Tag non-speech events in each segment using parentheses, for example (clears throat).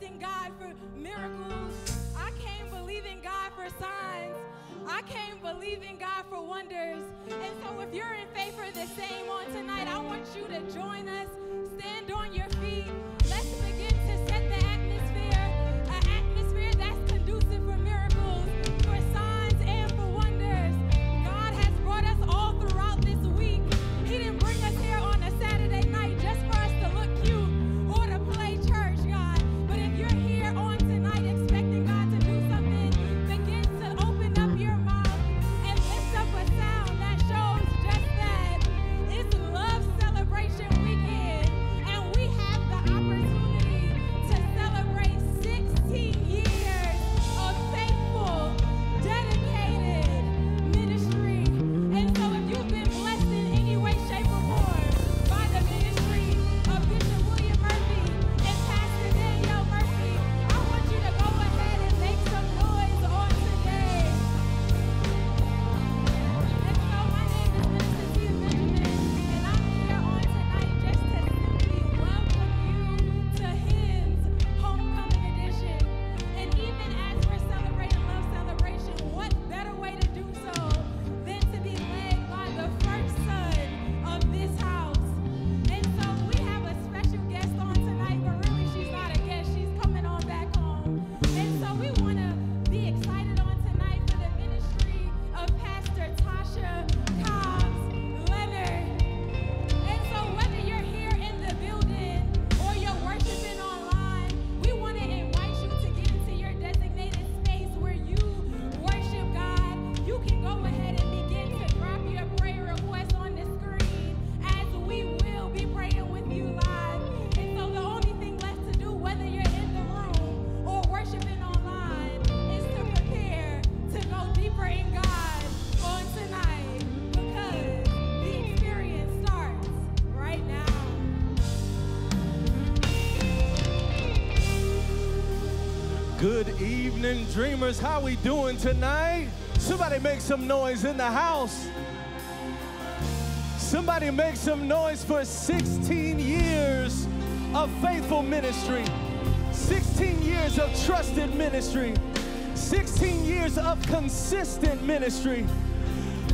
expecting God for miracles. I came believing God for signs. I came believing God for wonders. And so if you're in faith for the same on tonight, I want you to join us. Stand on your feet. Dreamers. How we doing tonight? Somebody make some noise in the house. Somebody make some noise for 16 years of faithful ministry. 16 years of trusted ministry. 16 years of consistent ministry.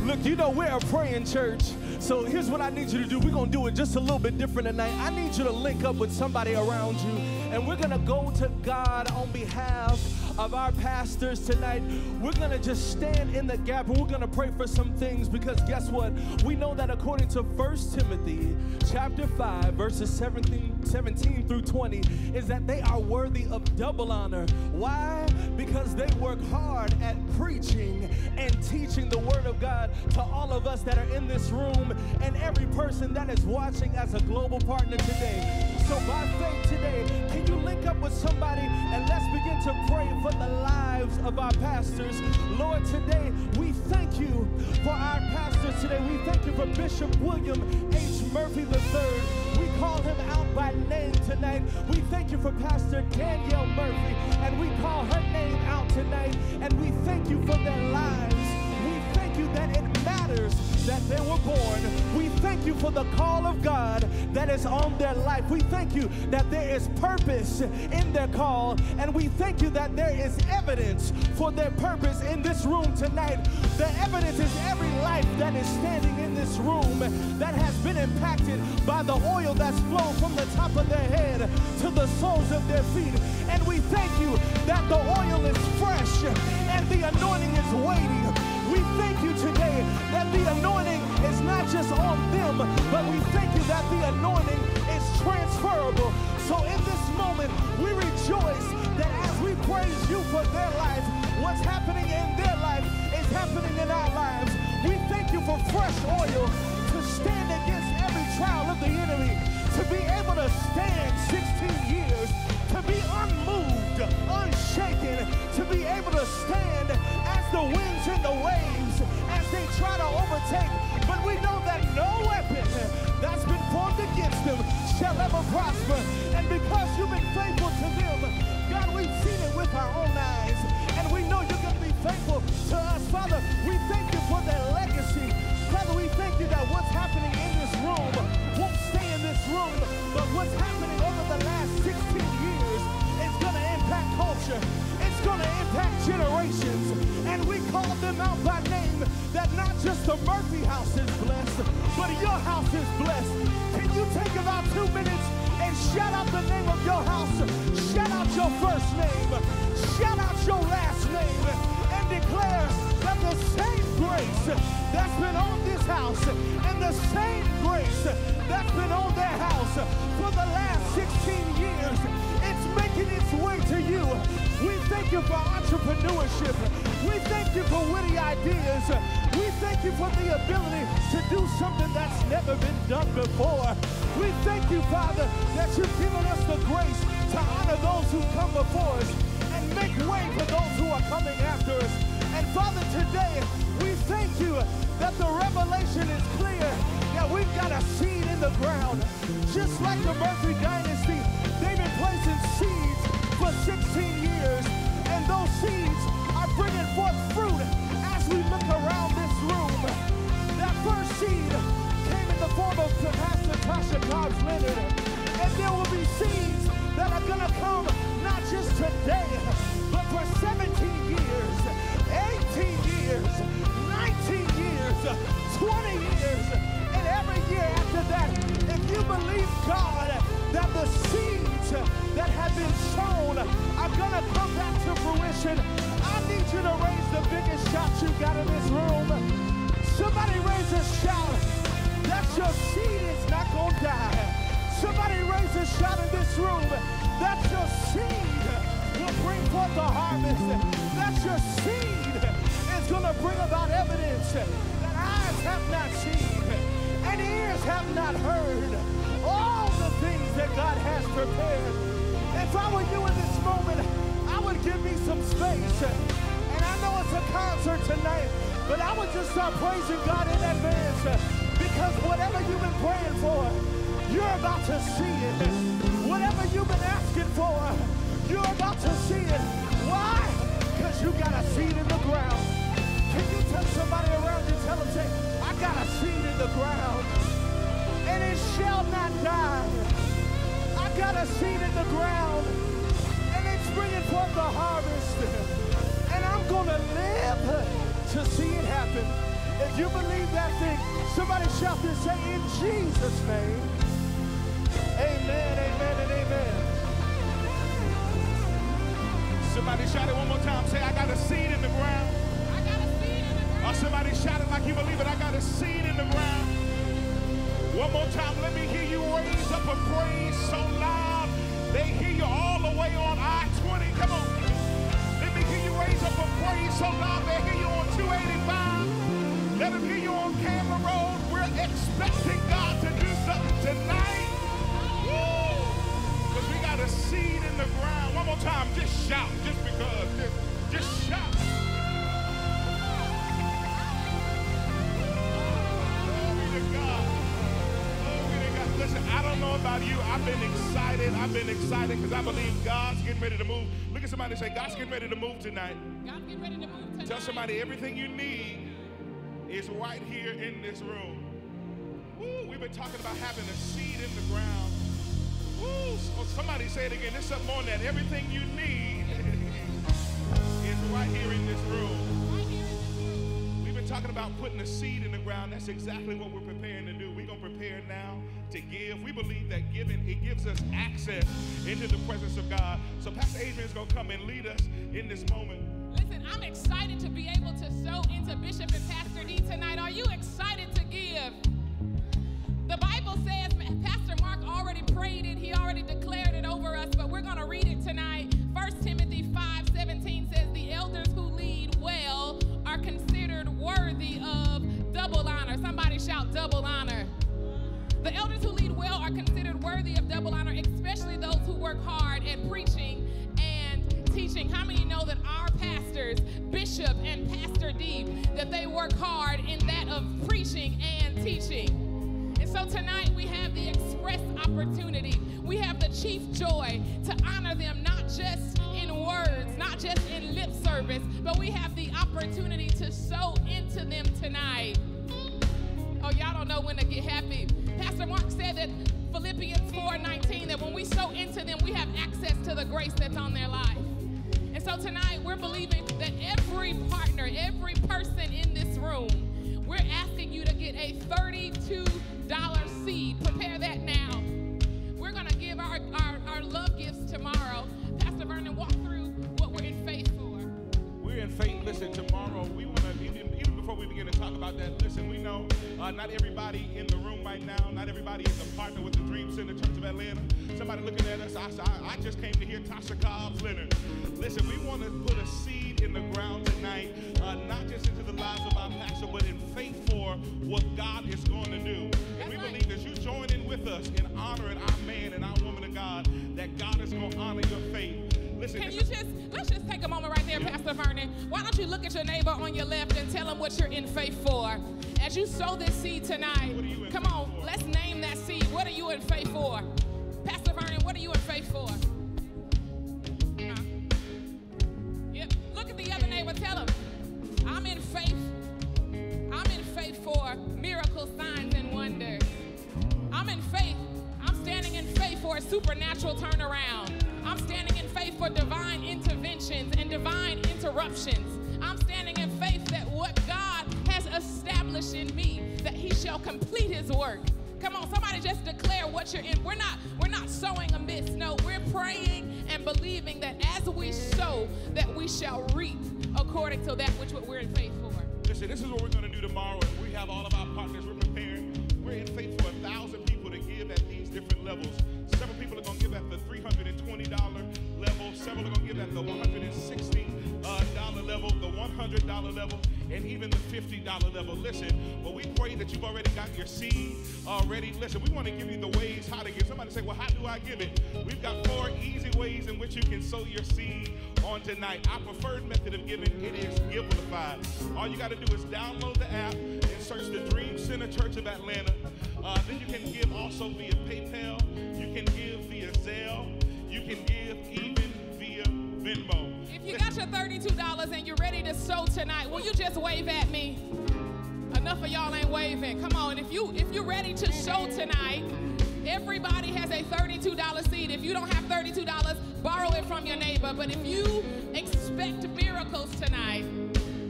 Look, you know we're a praying church. So here's what I need you to do. We're going to do it just a little bit different tonight. I need you to link up with somebody around you, and we're going to go to God on behalf of our pastors tonight. We're going to just stand in the gap and we're going to pray for some things because guess what? We know that according to 1 Timothy chapter 5 verses 17, 17 through 20 is that they are worthy of double honor. Why? Because they work hard at preaching and teaching the word of God to all of us that are in this room and every person that is watching as a global partner today. So by faith today, can you link up with somebody and let's begin to pray for the lives of our pastors. Lord, today we thank you for our pastors today. We thank you for Bishop William H. Murphy III. We call him out by name tonight. We thank you for Pastor Danielle Murphy, and we call her name out tonight. And we thank you for their lives. We thank you that it matters that they were born. We thank you for the call of God that is on their life. We thank you that there is purpose in their call, and we thank you that there is evidence for their purpose in this room tonight. The evidence is every life that is standing in this room that has been impacted by the oil that's flowed from the top of their head to the soles of their feet. And we thank you that the oil is fresh and the anointing is weighty. Thank you today that the anointing is not just on them, but we thank you that the anointing is transferable. So in this moment, we rejoice that as we praise you for their life, what's happening in their life is happening in our lives. We thank you for fresh oil to stand against every trial of the enemy, to be able to stand 16 years, to be unmoved, unshaken, to be able to stand as the winds and the waves they try to overtake. But we know that no weapon that's been formed against them shall ever prosper. And because you've been faithful to them, God, we've seen it with our own eyes. And we know you're going to be faithful to us. Father, we thank you for that legacy. Father, we thank you that what's happening in this room won't stay in this room, but what's happening over the last 16 years is going to impact culture. It's going to impact generations. And we call them out by name that not just the Murphy house is blessed, but your house is blessed. Can you take about two minutes and shout out the name of your house? Shout out your first name. Shout out your last name. And declare that the same grace that's been on this house and the same grace that's been on their house for the last 16 years, it's making its way to you. We thank you for entrepreneurship. We thank you for witty ideas. We thank you for the ability to do something that's never been done before. We thank you, Father, that you've given us the grace to honor those who come before us and make way for those who are coming after us. And Father, today we thank you that the revelation is clear that we've got a seed in the ground. Just like the Murphy dynasty, they've been placing seeds for 16 years, and those seeds are bringing forth fruit as we look around this room. That first seed came in the form of Pastor Tasha Cobbs Leonard, and there will be seeds that are going to come not just today, but for 17 years, 18 years, 19 years, 20 years, and every year after that. If you believe God that the seeds that have been sown are going to come back to fruition, I need you to raise the biggest shout you got in this room. Somebody raise a shout that your seed is not going to die. Somebody raise a shout in this room that your seed will bring forth the harvest. That your seed is going to bring about evidence that eyes have not seen and ears have not heard. All the things that God has prepared. If I were you in this moment, I would give me some space. And I know it's a concert tonight, but I would just start praising God in advance because whatever you've been praying for, you're about to see it. Whatever you've been asking for, you're about to see it. Why? Because you got a seed in the ground. Can you tell somebody around you? Tell them, say, I got a seed in the ground, and it shall not die. I got a seed in the ground, and it's bringing forth the harvest. And I'm going to live to see it happen. If you believe that thing, somebody shout this, say, in Jesus' name. Amen, amen, and amen. Somebody shout it one more time. Say, I got a seed in the ground. I got a seed in the ground. Or somebody shout it like you believe it. I got a seed in the ground. One more time. Let me hear you raise up a praise so loud getting ready to move. Look at somebody say, God's getting ready to move tonight. God's getting ready to move tonight. Tell somebody everything you need is right here in this room. Woo, we've been talking about having a seed in the ground. Woo, so somebody say it again. There's something on that. Everything you need (laughs) is right here in this room. Right here in this room. We've been talking about putting a seed in the ground. That's exactly what we're preparing to do. We're going to prepare now to give. We believe that giving, it gives us access into the presence of God. So Pastor Adrian's going to come and lead us in this moment. Listen, I'm excited to be able to sow into Bishop and Pastor D tonight. Are you excited to give? The Bible says, Pastor Mark already prayed it, he already declared it over us, but we're going to read it tonight. 1 Timothy 5 17 says, The elders who lead well are considered worthy of double honor. Somebody shout, double honor. The elders who lead well are considered worthy of double honor, especially those who work hard at preaching and teaching. How many know that our pastors, Bishop and Pastor D, that they work hard in that of preaching and teaching? And so tonight we have the express opportunity. We have the chief joy to honor them, not just in words, not just in lip service, but we have the opportunity to sow into them tonight. Oh, y'all don't know when to get happy. Pastor Mark said that Philippians 4:19 that when we sow into them, we have access to the grace that's on their life. And so tonight we're believing that every partner, every person in this room, we're asking you to get a $32 seed. Prepare that now. We're going to give our, our, our love gifts tomorrow. Pastor Vernon, walk through what we're in faith for. We're in faith. Listen, tomorrow we want begin to talk about that. Listen, we know uh, not everybody in the room right now, not everybody is a partner with the Dream Center Church of Atlanta. Somebody looking at us, I, I, I just came to hear Tasha Cobbs Leonard. Listen, we want to put a seed in the ground tonight, uh, not just into the lives of our pastor, but in faith for what God is going to do. And we believe as you join in with us in honoring our man and our woman of God, that God is going to honor your faith. Listen, Can you just, let's just take a moment right there, Pastor Vernon. Why don't you look at your neighbor on your left and tell him what you're in faith for? As you sow this seed tonight, What are you in come on, for? let's name that seed. What are you in faith for? Pastor Vernon, what are you in faith for? Huh? Yep. Look at the other neighbor, tell him, I'm in faith. I'm in faith for miracles, signs, and wonders. I'm in faith. I'm standing in faith for a supernatural turnaround. I'm standing in faith for divine interventions and divine interruptions. I'm standing in faith that what God has established in me, that He shall complete His work. Come on, somebody just declare what you're in. We're not we're not sowing amiss. No, we're praying and believing that as we sow, that we shall reap according to that which we're in faith for. Listen, this is what we're going to do tomorrow. We have all of our partners. We're preparing. We're in faith for a thousand people to give at these different levels. Are going to give at the $160 uh, level, the $100 level, and even the $50 level. Listen, but we pray that you've already got your seed already. Listen, we want to give you the ways how to give. Somebody say, well, how do I give it? We've got four easy ways in which you can sow your seed on tonight. Our preferred method of giving, it is Givelify. All you got to do is download the app and search the Dream Center Church of Atlanta. Uh, then you can give also via PayPal. You can give via Zelle. You can give even Venmo. If you got your $32 and you're ready to sow tonight, will you just wave at me? Enough of y'all ain't waving. Come on. If you if you're ready to sow tonight, everybody has a $32 seed. If you don't have $32, borrow it from your neighbor. But if you expect miracles tonight,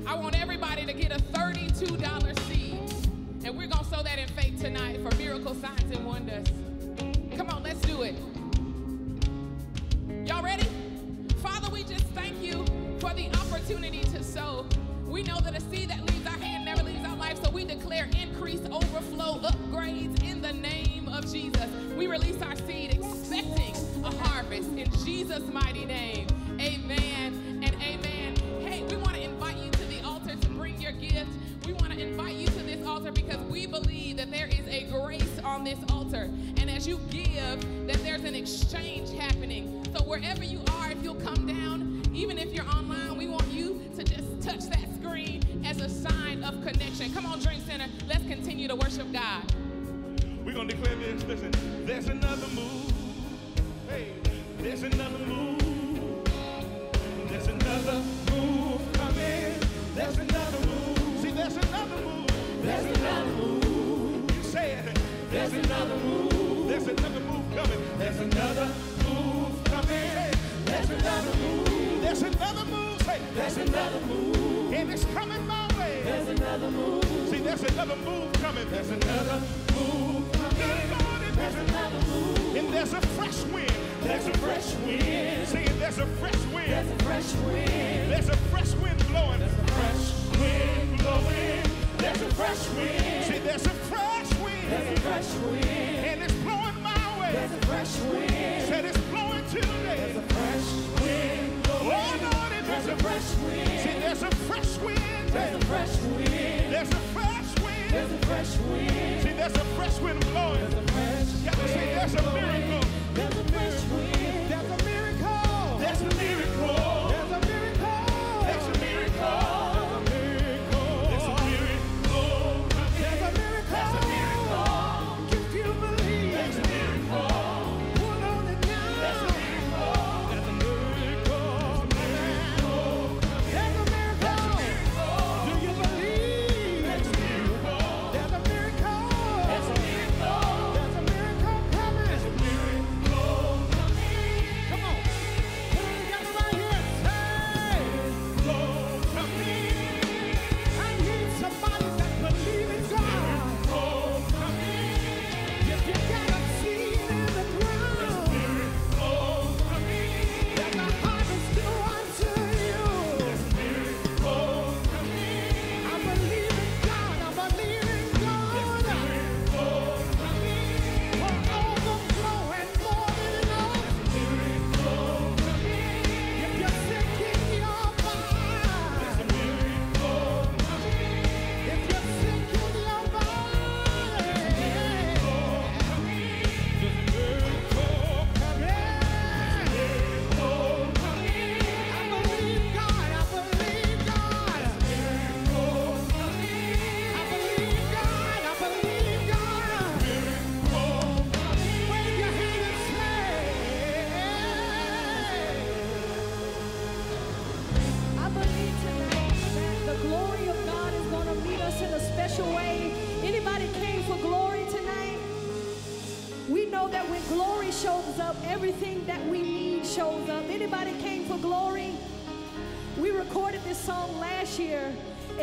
I want everybody to get a $32 seed. And we're going to sow that in faith tonight for miracle signs and wonders. For the opportunity to sow. We know that a seed that leaves our hand never leaves our life, so we declare increase, overflow, upgrades in the name of Jesus. We release our seed expecting a harvest in Jesus' mighty name. Amen and amen. Hey, we want to invite you to the altar to bring your gift. We want to invite you to this altar because we believe that there is a grace on this altar. And as you give, that there's an exchange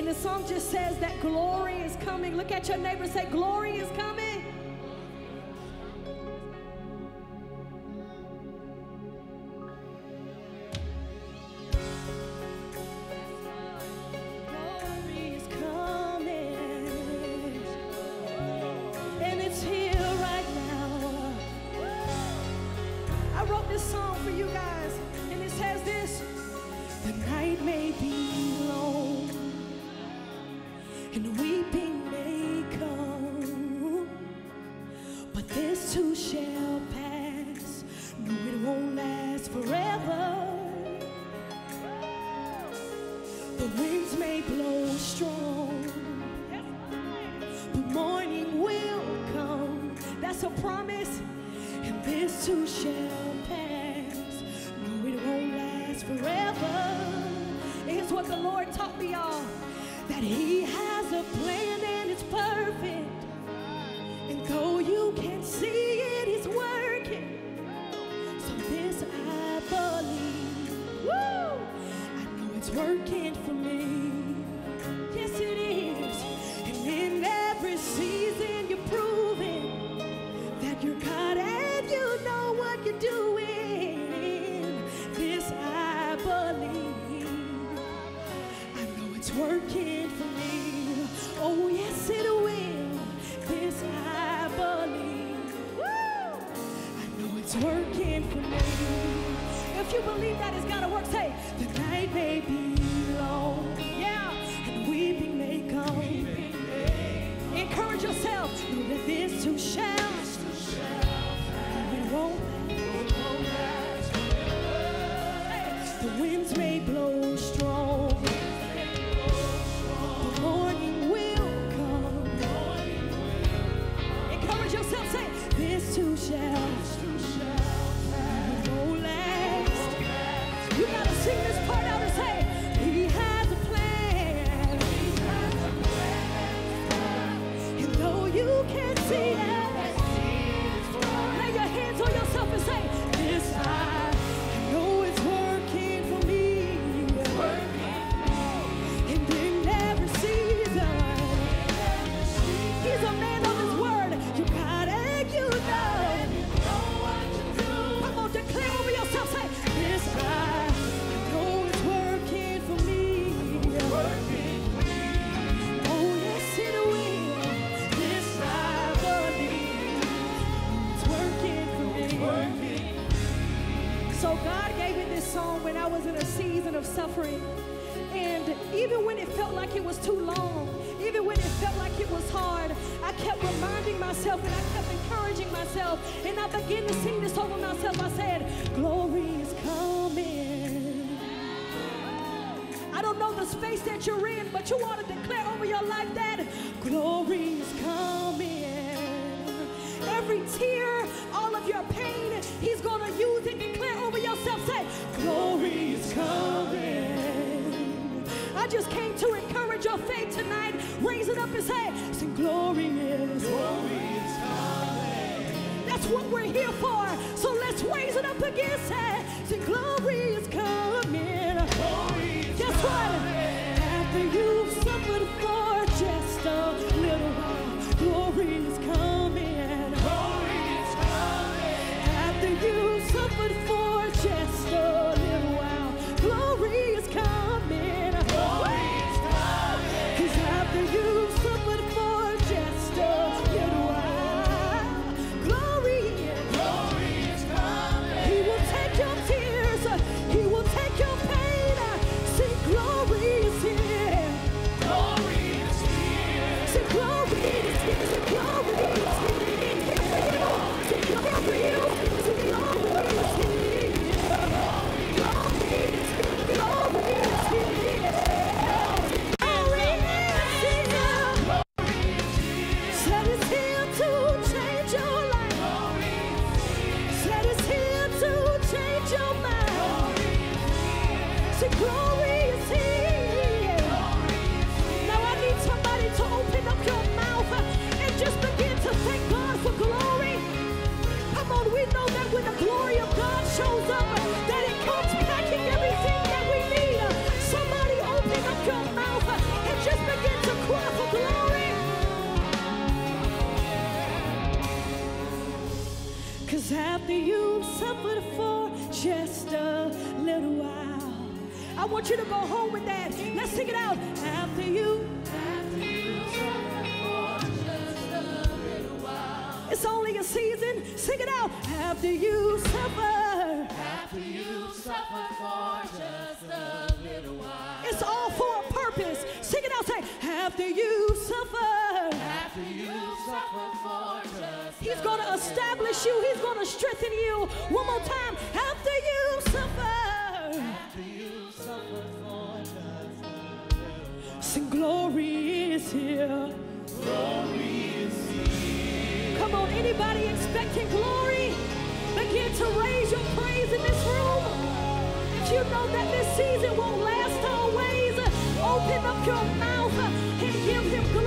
And the song just says that glory is coming. Look at your neighbor say, Glory Sing glory is here. Come on, anybody expecting glory? Begin to raise your praise in this room. If you know that this season won't last always, open up your mouth and give him glory.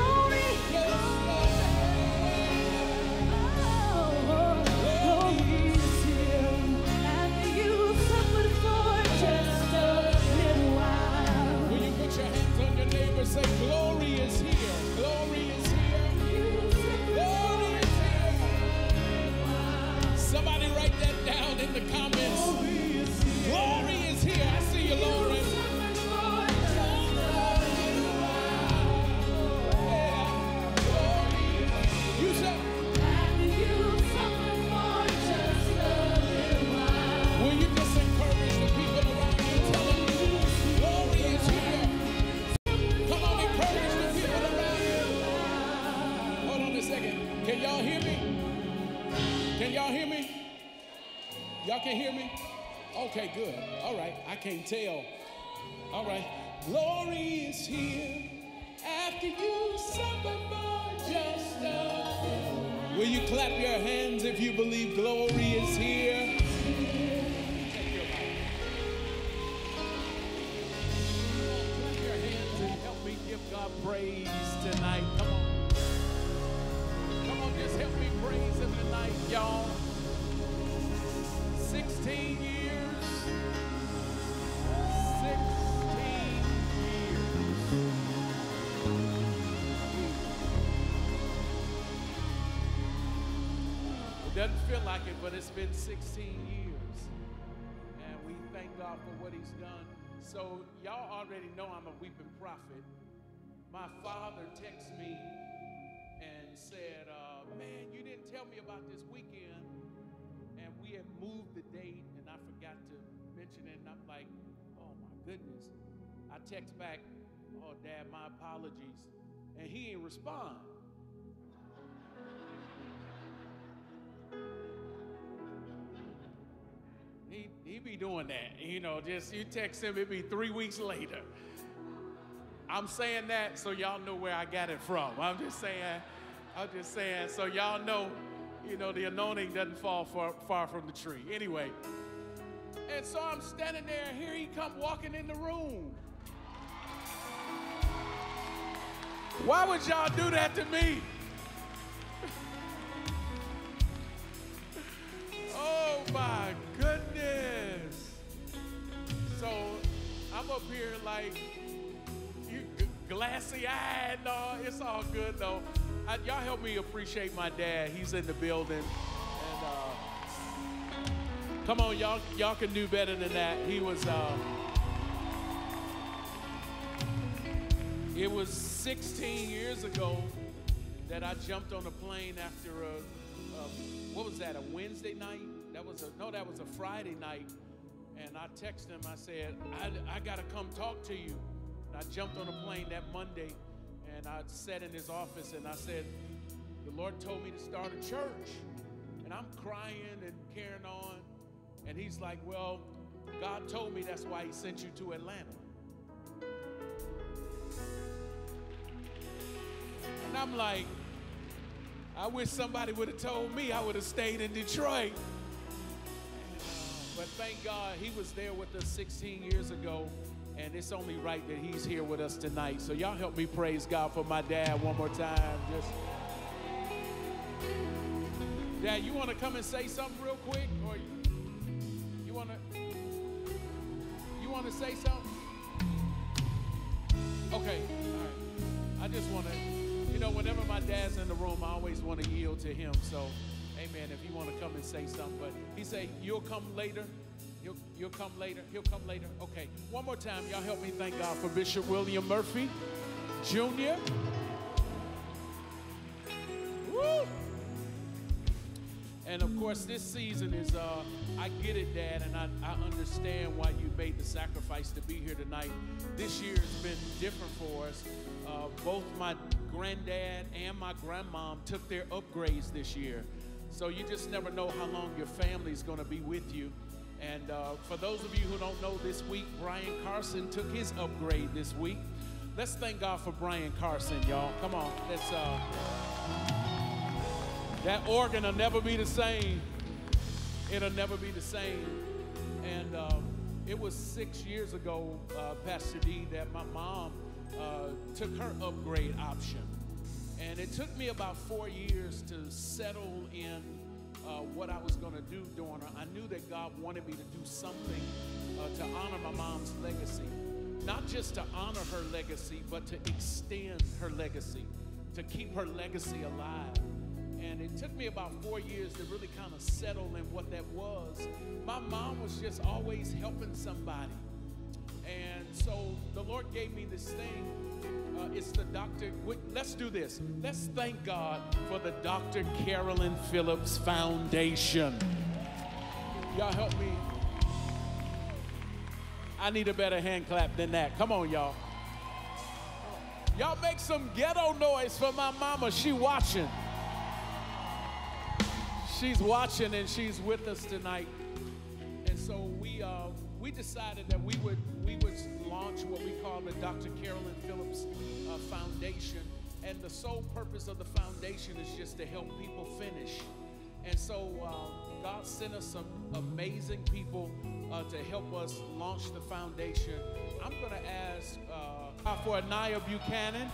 Can't tell. All right. Glory is here after you suffer for just a Will you clap your hands if you believe glory is here? God praise tonight. Come on. Come on, just help me praise Him tonight, y'all. 16 years. Doesn't feel like it, but it's been 16 years. And we thank God for what He's done. So, y'all already know I'm a weeping prophet. My father texted me and said, uh, Man, you didn't tell me about this weekend. And we had moved the date, and I forgot to mention it. And I'm like, Oh my goodness. I text back, Oh, Dad, my apologies. And he didn't respond. He, he be doing that, you know, just you text him, it be three weeks later. I'm saying that so y'all know where I got it from. I'm just saying, I'm just saying so y'all know, you know, the anointing doesn't fall far, far from the tree. Anyway, and so I'm standing there, and here he come walking in the room. Why would y'all do that to me? Oh my goodness. So I'm up here like you glassy eyed. No, it's all good though. I, y'all help me appreciate my dad. He's in the building. And uh, come on, y'all, y'all can do better than that. He was. Uh, it was 16 years ago that I jumped on a plane after a, a what was that? A Wednesday night? That was a no, that was a Friday night. And I texted him. I said, I, I got to come talk to you. And I jumped on a plane that Monday and I sat in his office and I said, The Lord told me to start a church. And I'm crying and carrying on. And he's like, Well, God told me that's why he sent you to Atlanta. And I'm like, I wish somebody would have told me I would have stayed in Detroit. But thank God he was there with us 16 years ago, and it's only right that he's here with us tonight. So y'all help me praise God for my dad one more time. Just Dad, you want to come and say something real quick, or you, you want to you want to say something? Okay, all right. I just want to, you know, whenever my dad's in the room, I always want to yield to him. So Amen. If you want to come and say something, but he say you'll come later. You'll, you'll come later. He'll come later. Okay. One more time, y'all help me thank God for Bishop William Murphy Jr. Woo! And of course, this season is, uh, I get it, Dad, and I, I understand why you made the sacrifice to be here tonight. This year has been different for us. Uh, both my granddad and my grandmom took their upgrades this year. So you just never know how long your family's going to be with you. And uh, for those of you who don't know, this week, Brian Carson took his upgrade this week. Let's thank God for Brian Carson, y'all. Come on, let's. Uh, that organ will never be the same. It'll never be the same. And um, it was six years ago, uh, Pastor D, that my mom uh, took her upgrade option. And it took me about four years to settle in uh, what I was going to do during her. I knew that God wanted me to do something uh, to honor my mom's legacy. Not just to honor her legacy, but to extend her legacy, to keep her legacy alive. And it took me about four years to really kind of settle in what that was. My mom was just always helping somebody. And so the Lord gave me this thing. Uh, it's the Dr. Let's do this. Let's thank God for the Dr. Carolyn Phillips Foundation. Y'all help me. I need a better hand clap than that. Come on, y'all. Y'all make some ghetto noise for my mama. She watching. She's watching and she's with us tonight. And so we uh, we decided that we would we would launch what we call the Dr. Carolyn Phillips uh, Foundation. And the sole purpose of the foundation is just to help people finish. And so uh, God sent us some amazing people uh, to help us launch the foundation. I'm going to ask uh, for Anaya Buchanan.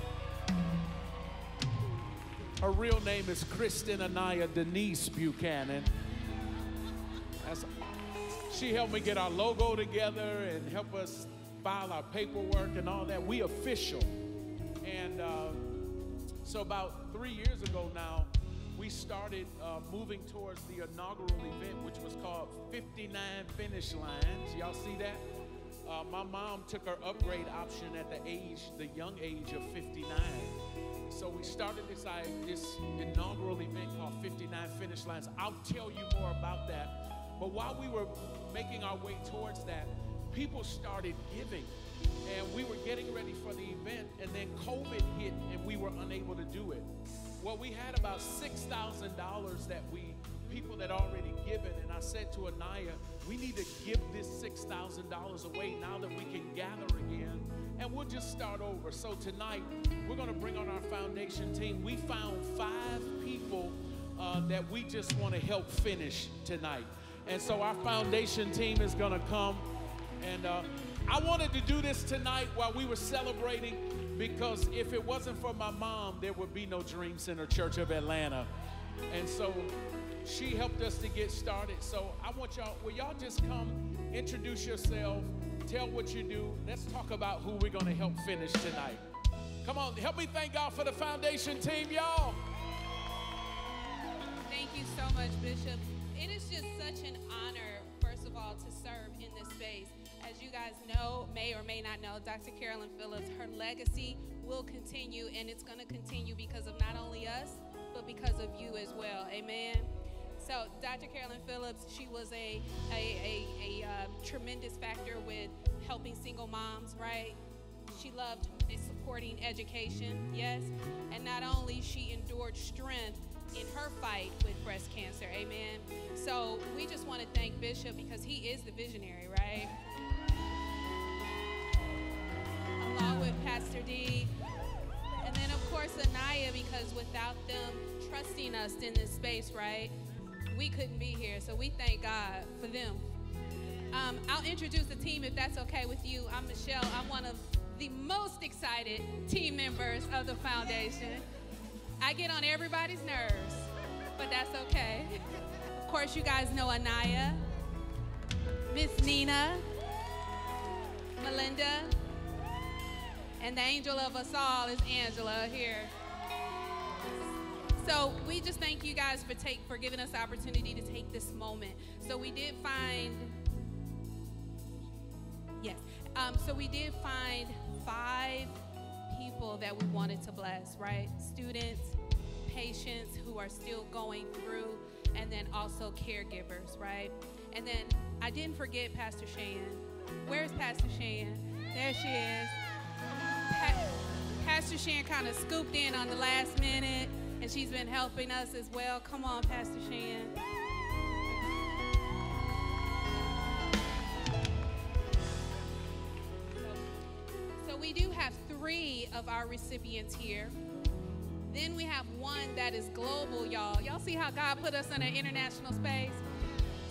Her real name is Kristen Anaya Denise Buchanan. That's, she helped me get our logo together and help us file our paperwork and all that. We official. And uh, so about three years ago now, we started uh, moving towards the inaugural event, which was called 59 Finish Lines. Y'all see that? Uh, my mom took her upgrade option at the age, the young age of 59. So we started this, uh, this inaugural event called 59 Finish Lines. I'll tell you more about that. But while we were making our way towards that, people started giving. And we were getting ready for the event, and then COVID hit, and we were unable to do it. Well, we had about $6,000 that we, people that already given, and I said to Anaya, we need to give this $6,000 away now that we can gather again, and we'll just start over. So tonight, we're gonna bring on our foundation team. We found five people uh, that we just wanna help finish tonight. And so our foundation team is gonna come and uh, I wanted to do this tonight while we were celebrating because if it wasn't for my mom, there would be no Dream Center Church of Atlanta. And so she helped us to get started. So I want y'all, will y'all just come, introduce yourself, tell what you do. Let's talk about who we're going to help finish tonight. Come on, help me thank God for the foundation team, y'all. Thank you so much, Bishop. It is just such an honor, first of all, to guys know, may or may not know, Dr. Carolyn Phillips, her legacy will continue, and it's going to continue because of not only us, but because of you as well. Amen. So, Dr. Carolyn Phillips, she was a, a, a, a uh, tremendous factor with helping single moms, right? She loved supporting education, yes. And not only she endured strength in her fight with breast cancer, amen. So we just want to thank Bishop because he is the visionary, right? Along with Pastor D. And then, of course, Anaya, because without them trusting us in this space, right, we couldn't be here. So we thank God for them. Um, I'll introduce the team if that's okay with you. I'm Michelle. I'm one of the most excited team members of the foundation. I get on everybody's nerves, but that's okay. Of course, you guys know Anaya, Miss Nina, Melinda, and the angel of us all is Angela here. So we just thank you guys for take for giving us the opportunity to take this moment. So we did find yes. Um, so we did find five people that we wanted to bless, right? Students, patients who are still going through, and then also caregivers, right? And then I didn't forget Pastor Shan. Where's Pastor Shan? There she is. Pa- Pastor Shan kind of scooped in on the last minute, and she's been helping us as well. Come on, Pastor Shan. So, we do have three of our recipients here. Then we have one that is global, y'all. Y'all see how God put us in an international space?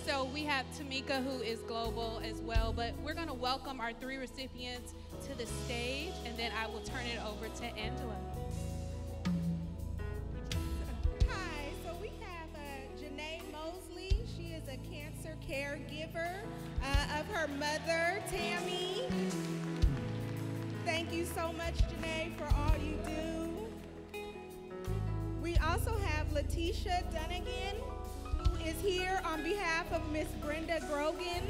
So we have Tamika, who is global as well. But we're going to welcome our three recipients to the stage, and then I will turn it over to Angela. Hi, so we have uh, Janae Mosley. She is a cancer caregiver uh, of her mother, Tammy. Thank you so much, Janae, for all you do. We also have Letitia Dunnigan, who is here on behalf of Miss Brenda Grogan,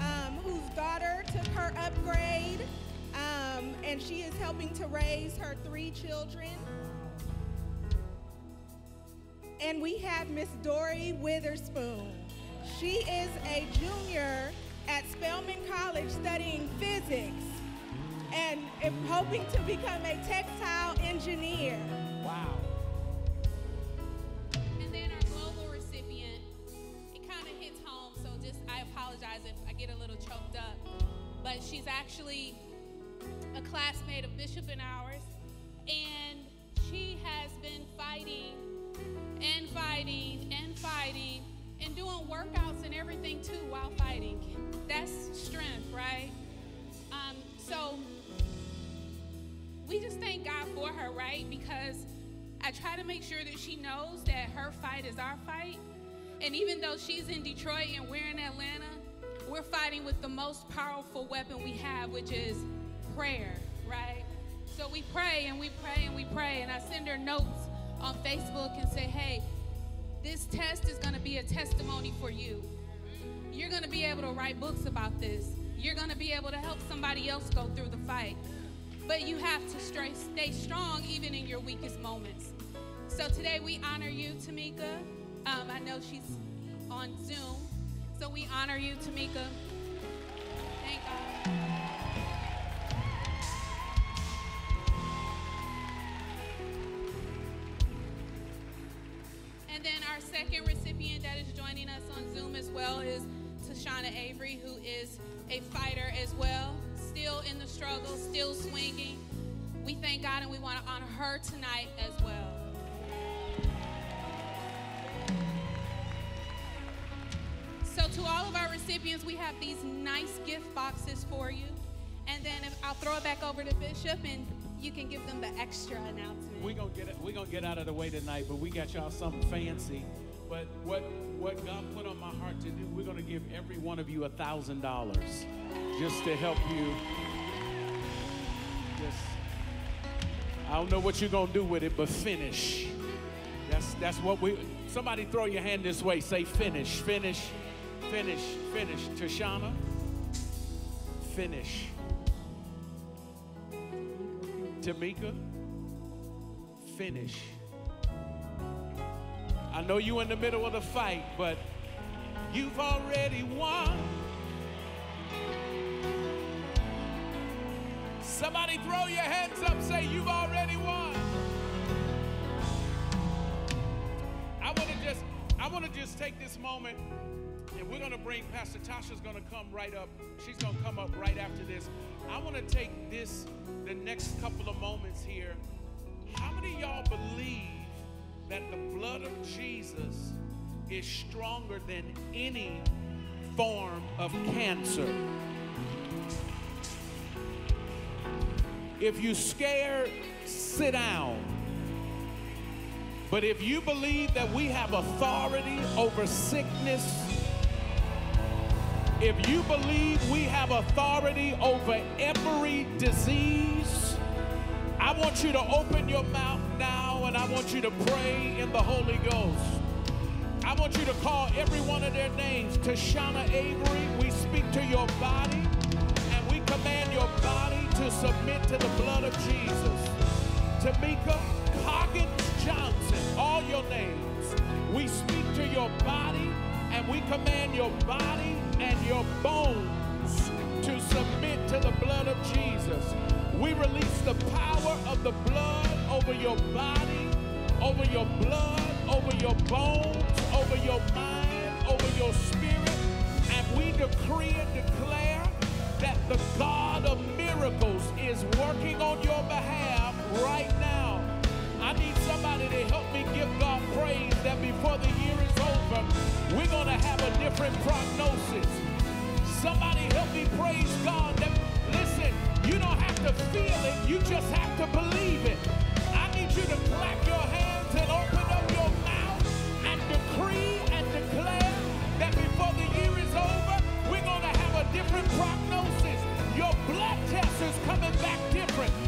um, whose daughter took her upgrade, um, and she is helping to raise her three children. And we have Miss Dory Witherspoon. She is a junior at Spelman College studying physics and is hoping to become a textile engineer. Wow. And then our global recipient, it kind of hits home, so just I apologize if I get a little choked up. But she's actually a classmate of Bishop and ours, and she has been fighting and fighting and fighting and doing workouts and everything too while fighting. That's strength, right? Um, so we just thank God for her, right? Because I try to make sure that she knows that her fight is our fight. And even though she's in Detroit and we're in Atlanta, we're fighting with the most powerful weapon we have, which is prayer, right? So we pray and we pray and we pray. And I send her notes on Facebook and say, hey, this test is going to be a testimony for you. You're going to be able to write books about this. You're going to be able to help somebody else go through the fight. But you have to stay, stay strong even in your weakest moments. So today we honor you, Tamika. Um, I know she's on Zoom. So we honor you, Tamika. Thank God. And then our second recipient that is joining us on Zoom as well is Tashana Avery, who is a fighter as well, still in the struggle, still swinging. We thank God and we want to honor her tonight as well. So, to all of our recipients, we have these nice gift boxes for you. And then I'll throw it back over to Bishop and you can give them the extra announcement. We're gonna get we're gonna get out of the way tonight, but we got y'all something fancy. But what what God put on my heart to do, we're gonna give every one of you a thousand dollars just to help you. Just I don't know what you're gonna do with it, but finish. That's that's what we somebody throw your hand this way, say finish, finish, finish, finish. Tashana, finish. Tamika, finish. I know you're in the middle of the fight, but you've already won. Somebody throw your hands up, say you've already won. I want to just I want to just take this moment and we're going to bring Pastor Tasha's going to come right up. She's going to come up right after this. I want to take this the next couple of moments here. How many of y'all believe that the blood of Jesus is stronger than any form of cancer? If you're scared, sit down. But if you believe that we have authority over sickness, if you believe we have authority over every disease, I want you to open your mouth now and I want you to pray in the Holy Ghost. I want you to call every one of their names. Tashana Avery, we speak to your body and we command your body to submit to the blood of Jesus. Tamika Coggins Johnson, all your names. We speak to your body and we command your body and your bones to submit to the blood of Jesus. We release the power of the blood over your body, over your blood, over your bones, over your mind, over your spirit, and we decree and declare that the God of miracles is working on your behalf right now. I need somebody to help me give God praise that before the year we're going to have a different prognosis. Somebody help me praise God. That, listen, you don't have to feel it. You just have to believe it. I need you to clap your hands and open up your mouth and decree and declare that before the year is over, we're going to have a different prognosis. Your blood test is coming back different.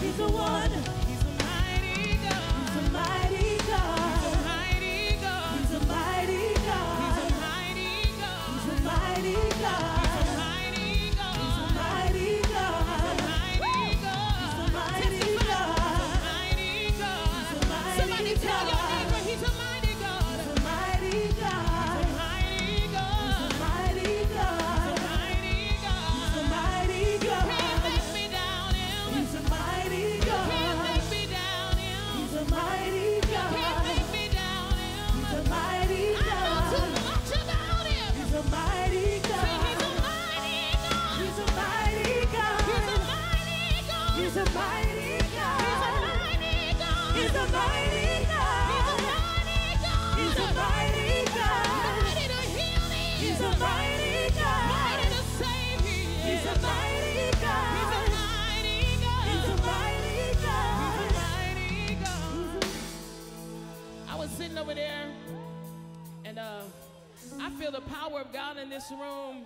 He's the one. over there. And uh, I feel the power of God in this room.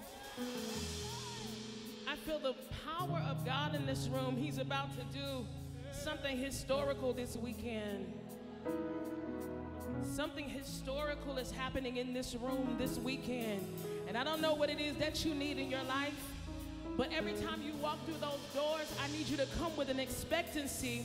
I feel the power of God in this room. He's about to do something historical this weekend. Something historical is happening in this room this weekend. And I don't know what it is that you need in your life, but every time you walk through those doors, I need you to come with an expectancy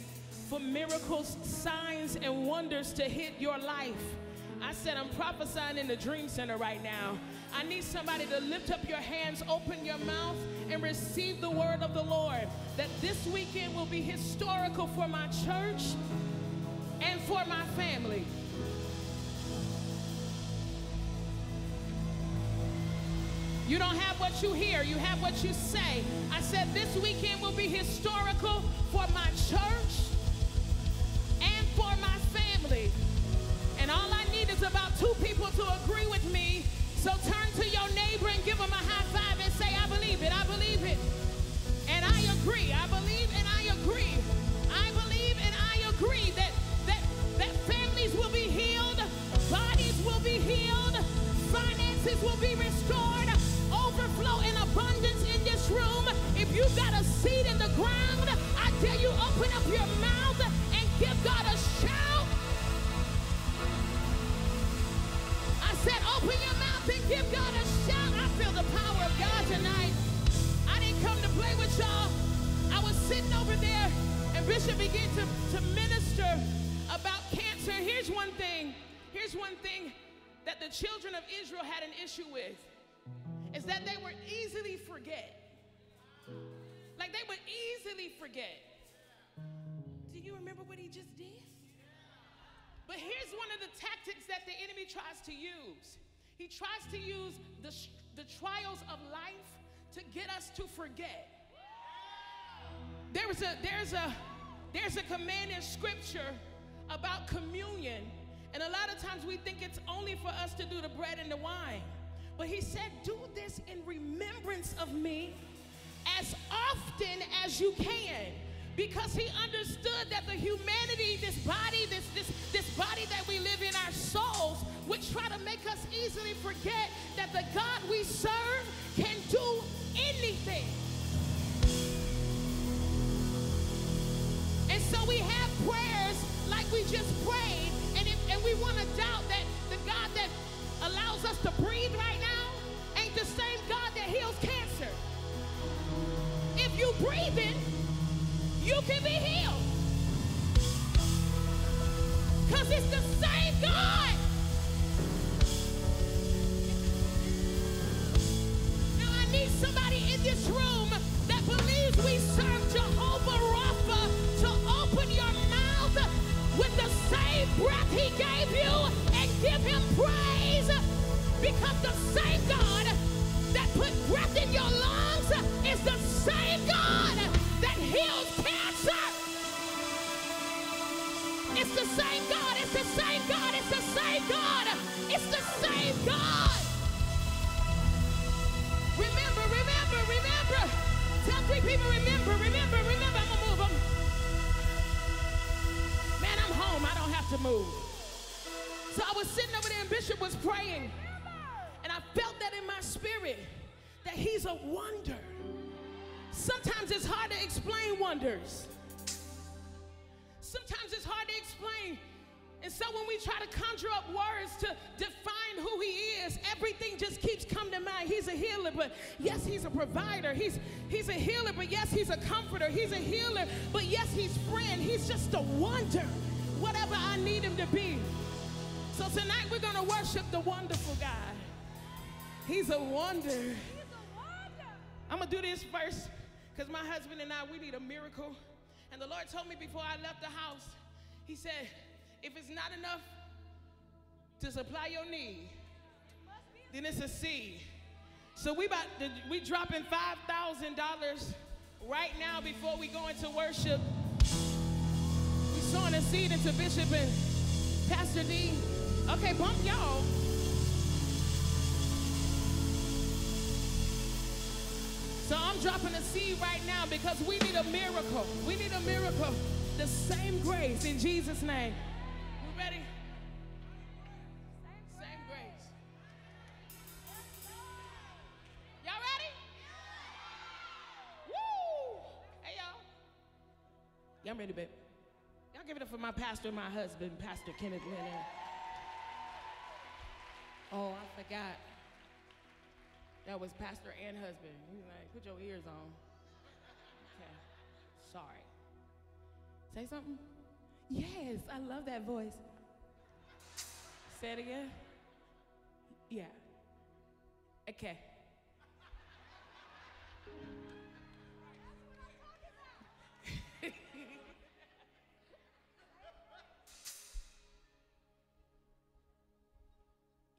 for miracles, signs, and wonders to hit your life. I said, I'm prophesying in the Dream Center right now. I need somebody to lift up your hands, open your mouth, and receive the word of the Lord. That this weekend will be historical for my church and for my family. You don't have what you hear, you have what you say. I said this weekend will be historical for my church for my family. And all I need is about two people to agree with me. So turn to your neighbor and give them a high five and say, I believe it, I believe it. And I agree, I believe and I agree. I believe and I agree that, that, that families will be healed, bodies will be healed, finances will be restored, overflow and abundance in this room. If you've got a seed in the ground, I dare you open up your mouth give God a shout. I said, open your mouth and give God a shout. I feel the power of God tonight. I didn't come to play with y'all. I was sitting over there, and Bishop began to, to minister about cancer. Here's one thing. Here's one thing that the children of Israel had an issue with is that they would easily forget. Like they would easily forget. But here's one of the tactics that the enemy tries to use. He tries to use the, the trials of life to get us to forget. There's a, there's a, there's a command in scripture about communion. And a lot of times we think it's only for us to do the bread and the wine. But he said, do this in remembrance of me as often as you can because he understood that the humanity, this body, this, this, this body that we live in, our souls, would try to make us easily forget that the God we serve can do anything. And so we have prayers like we just prayed, and, if, and we want to doubt that the God that allows us to breathe right now ain't the same God that heals cancer. If you breathing, you can be healed. Because it's the same God. Now I need somebody in this room that believes we serve Jehovah Rapha to open your mouth with the same breath he gave you and give him praise. Because the same God that put breath in your lungs is the same God heals cancer. It's the same God. It's the same God. It's the same God. It's the same God. Remember, remember, remember. Tell three people, remember, remember, remember. I'm gonna move them. Man, I'm home. I don't have to move. So I was sitting over there and Bishop was praying. And I felt that in my spirit that he's a wonder. Sometimes it's hard to explain wonders. Sometimes it's hard to explain. And so when we try to conjure up words to define who he is, everything just keeps coming to mind. He's a healer, but yes, he's a provider. He's he's a healer, but yes, he's a comforter. He's a healer, but yes, he's friend. He's just a wonder. Whatever I need him to be. So tonight we're going to worship the wonderful God. He's a wonder. I'm going to do this first because my husband and I, we need a miracle. And the Lord told me before I left the house, He said, if it's not enough to supply your need, then it's a seed. So we about to, we dropping five thousand dollars right now before we go into worship. We sowing a seed into Bishop and Pastor D. Okay, bump y'all. So I'm dropping a seed right now because we need a miracle. We need a miracle. The same grace in Jesus' name. We ready? Same grace. Y'all ready? Woo! Hey, y'all. Y'all ready, babe? Y'all give it up for my pastor and my husband, Pastor Kenneth Leonard. Oh, I forgot. That was pastor and husband. He was like, put your ears on. Okay. Sorry. Say something? Yes, I love that voice. Say it again. Yeah. Okay.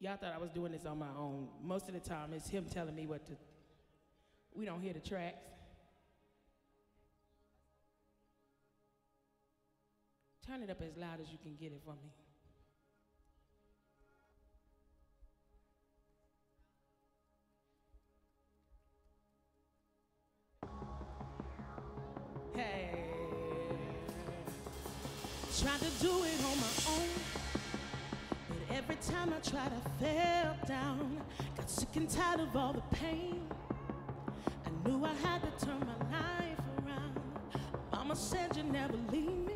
Y'all thought I was doing this on my own. Most of the time, it's him telling me what to. We don't hear the tracks. Turn it up as loud as you can get it for me. Hey. Tried to do it on my every time I tried, I fell down. Got sick and tired of all the pain. I knew I had to turn my life around. Mama said you'd never leave me.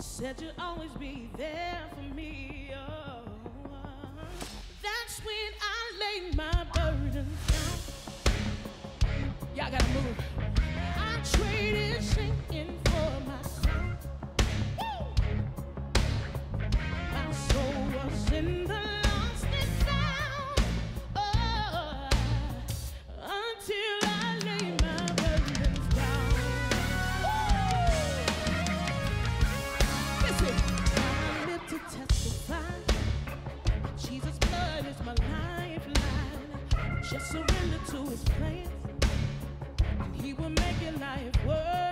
Said you'd always be there for me. Oh, that's when I laid my burdens down. Y'all gotta move. I traded shame for my surrender to His plan, and He will make your life worth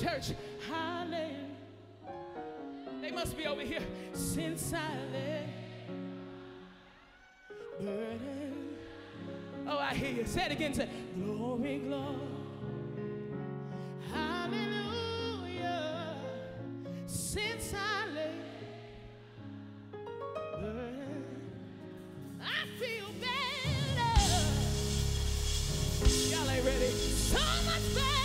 Church. Hallelujah. They must be over here. Since I lay burden. Uh, oh, I hear you. Say it again. Say, glory, glory. Hallelujah. Since I lay burden, uh, I feel better. Y'all ain't ready. So much better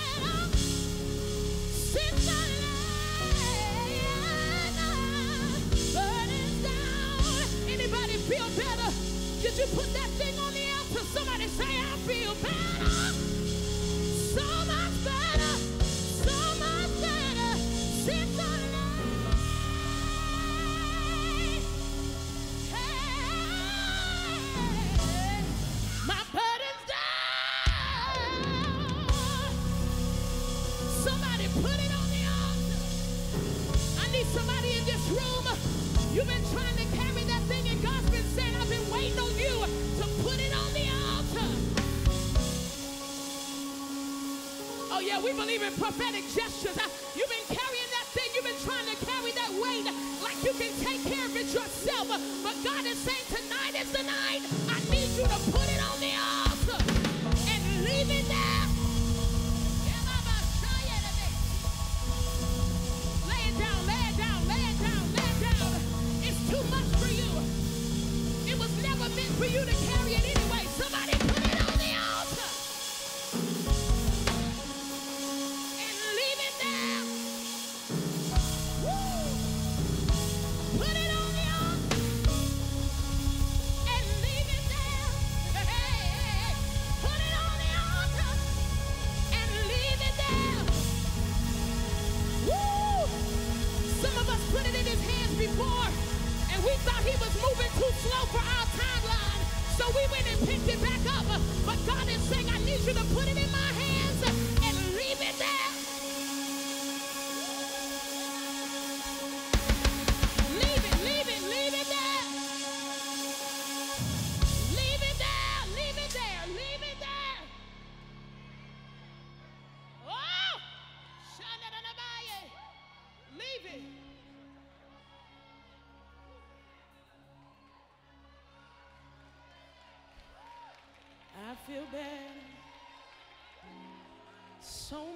Did you put that thing on the altar? Somebody say, I feel better. We believe in prophetic gestures.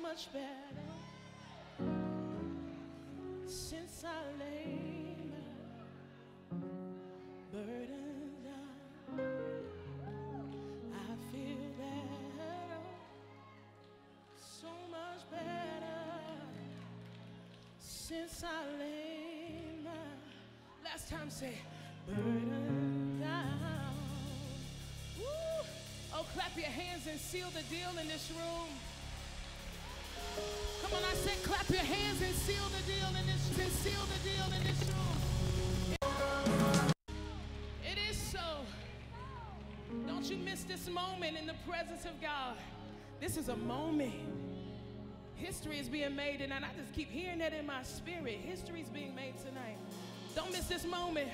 Much better. Since I laid my burden down. I feel better. So much better since I laid my last time say burden down. Woo! Oh, clap your hands and seal the deal in this room. Come on, I said clap your hands and seal the deal in this and seal the deal in this room. It is so. Don't you miss this moment in the presence of God. This is a moment. History is being made, and I just keep hearing that in my spirit. History is being made tonight. Don't miss this moment.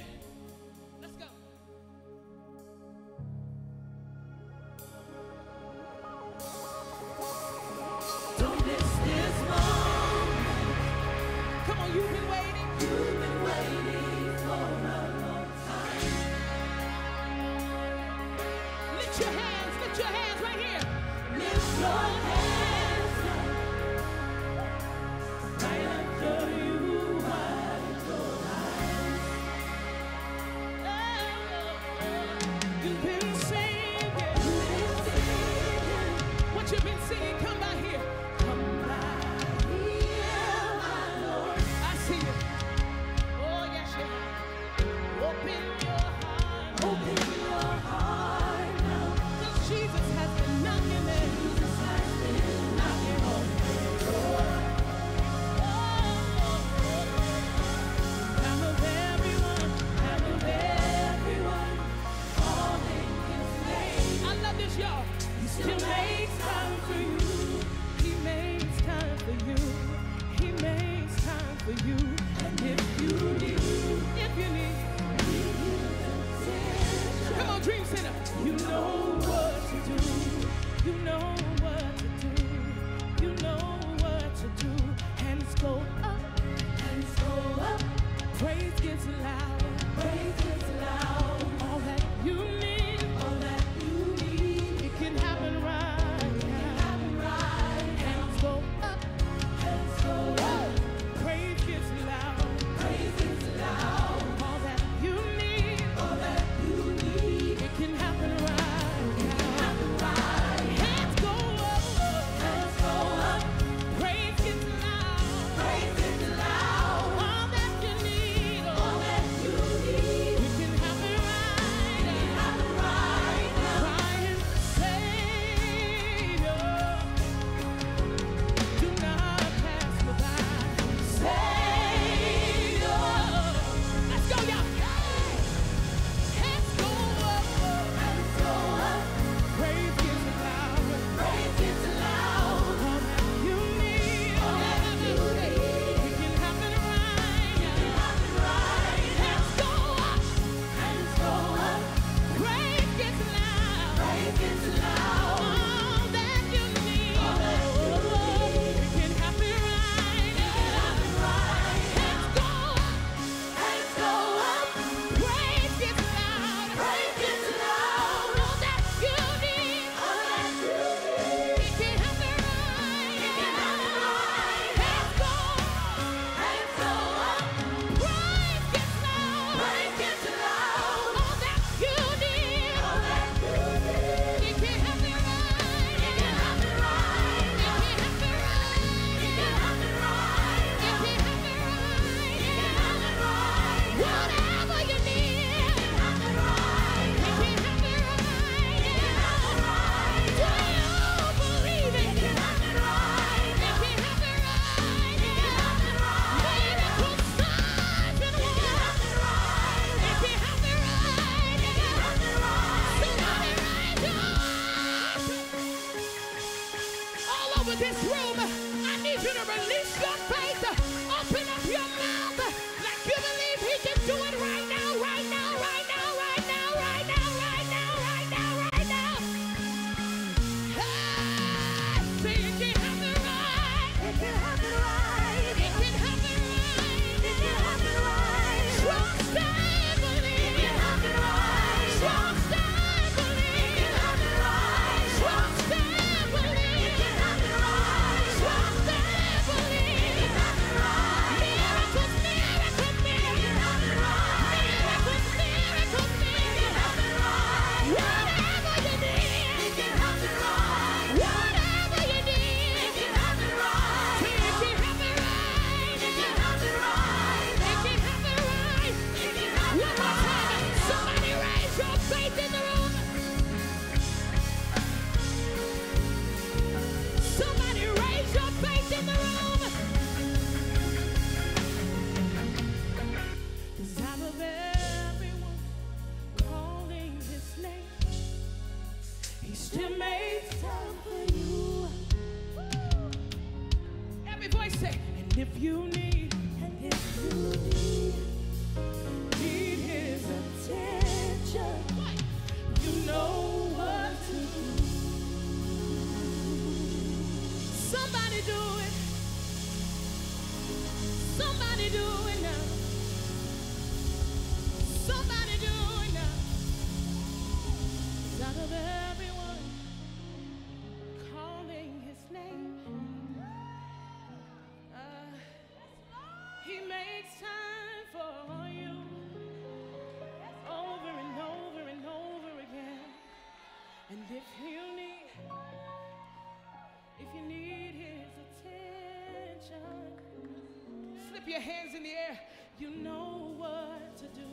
your hands in the air. You know what to do.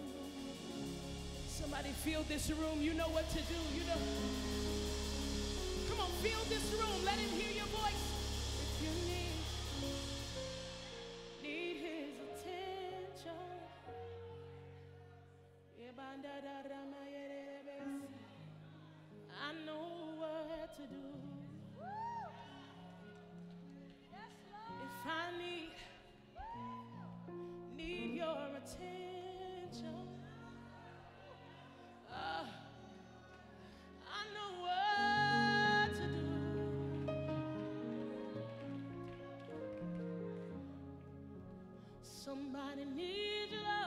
Somebody fill this room. You know what to do. You know. Come on, fill this room. Let it Somebody needs love.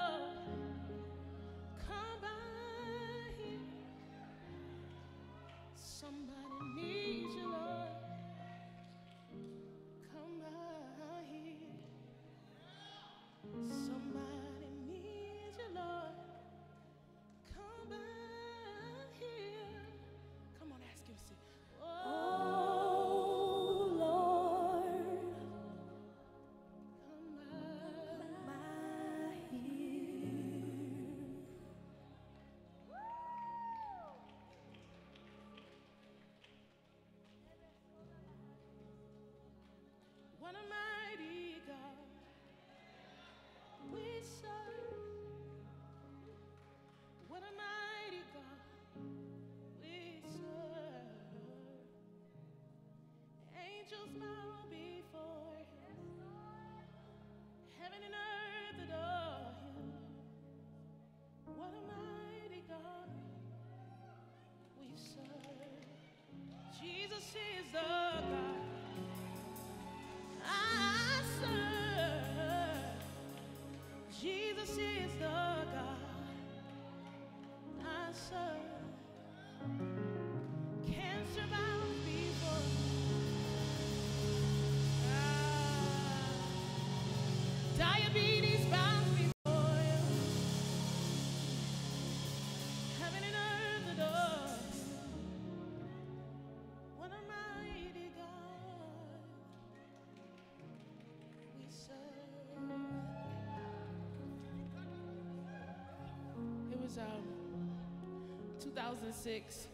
Jesus is the God. I serve. Was um 2006.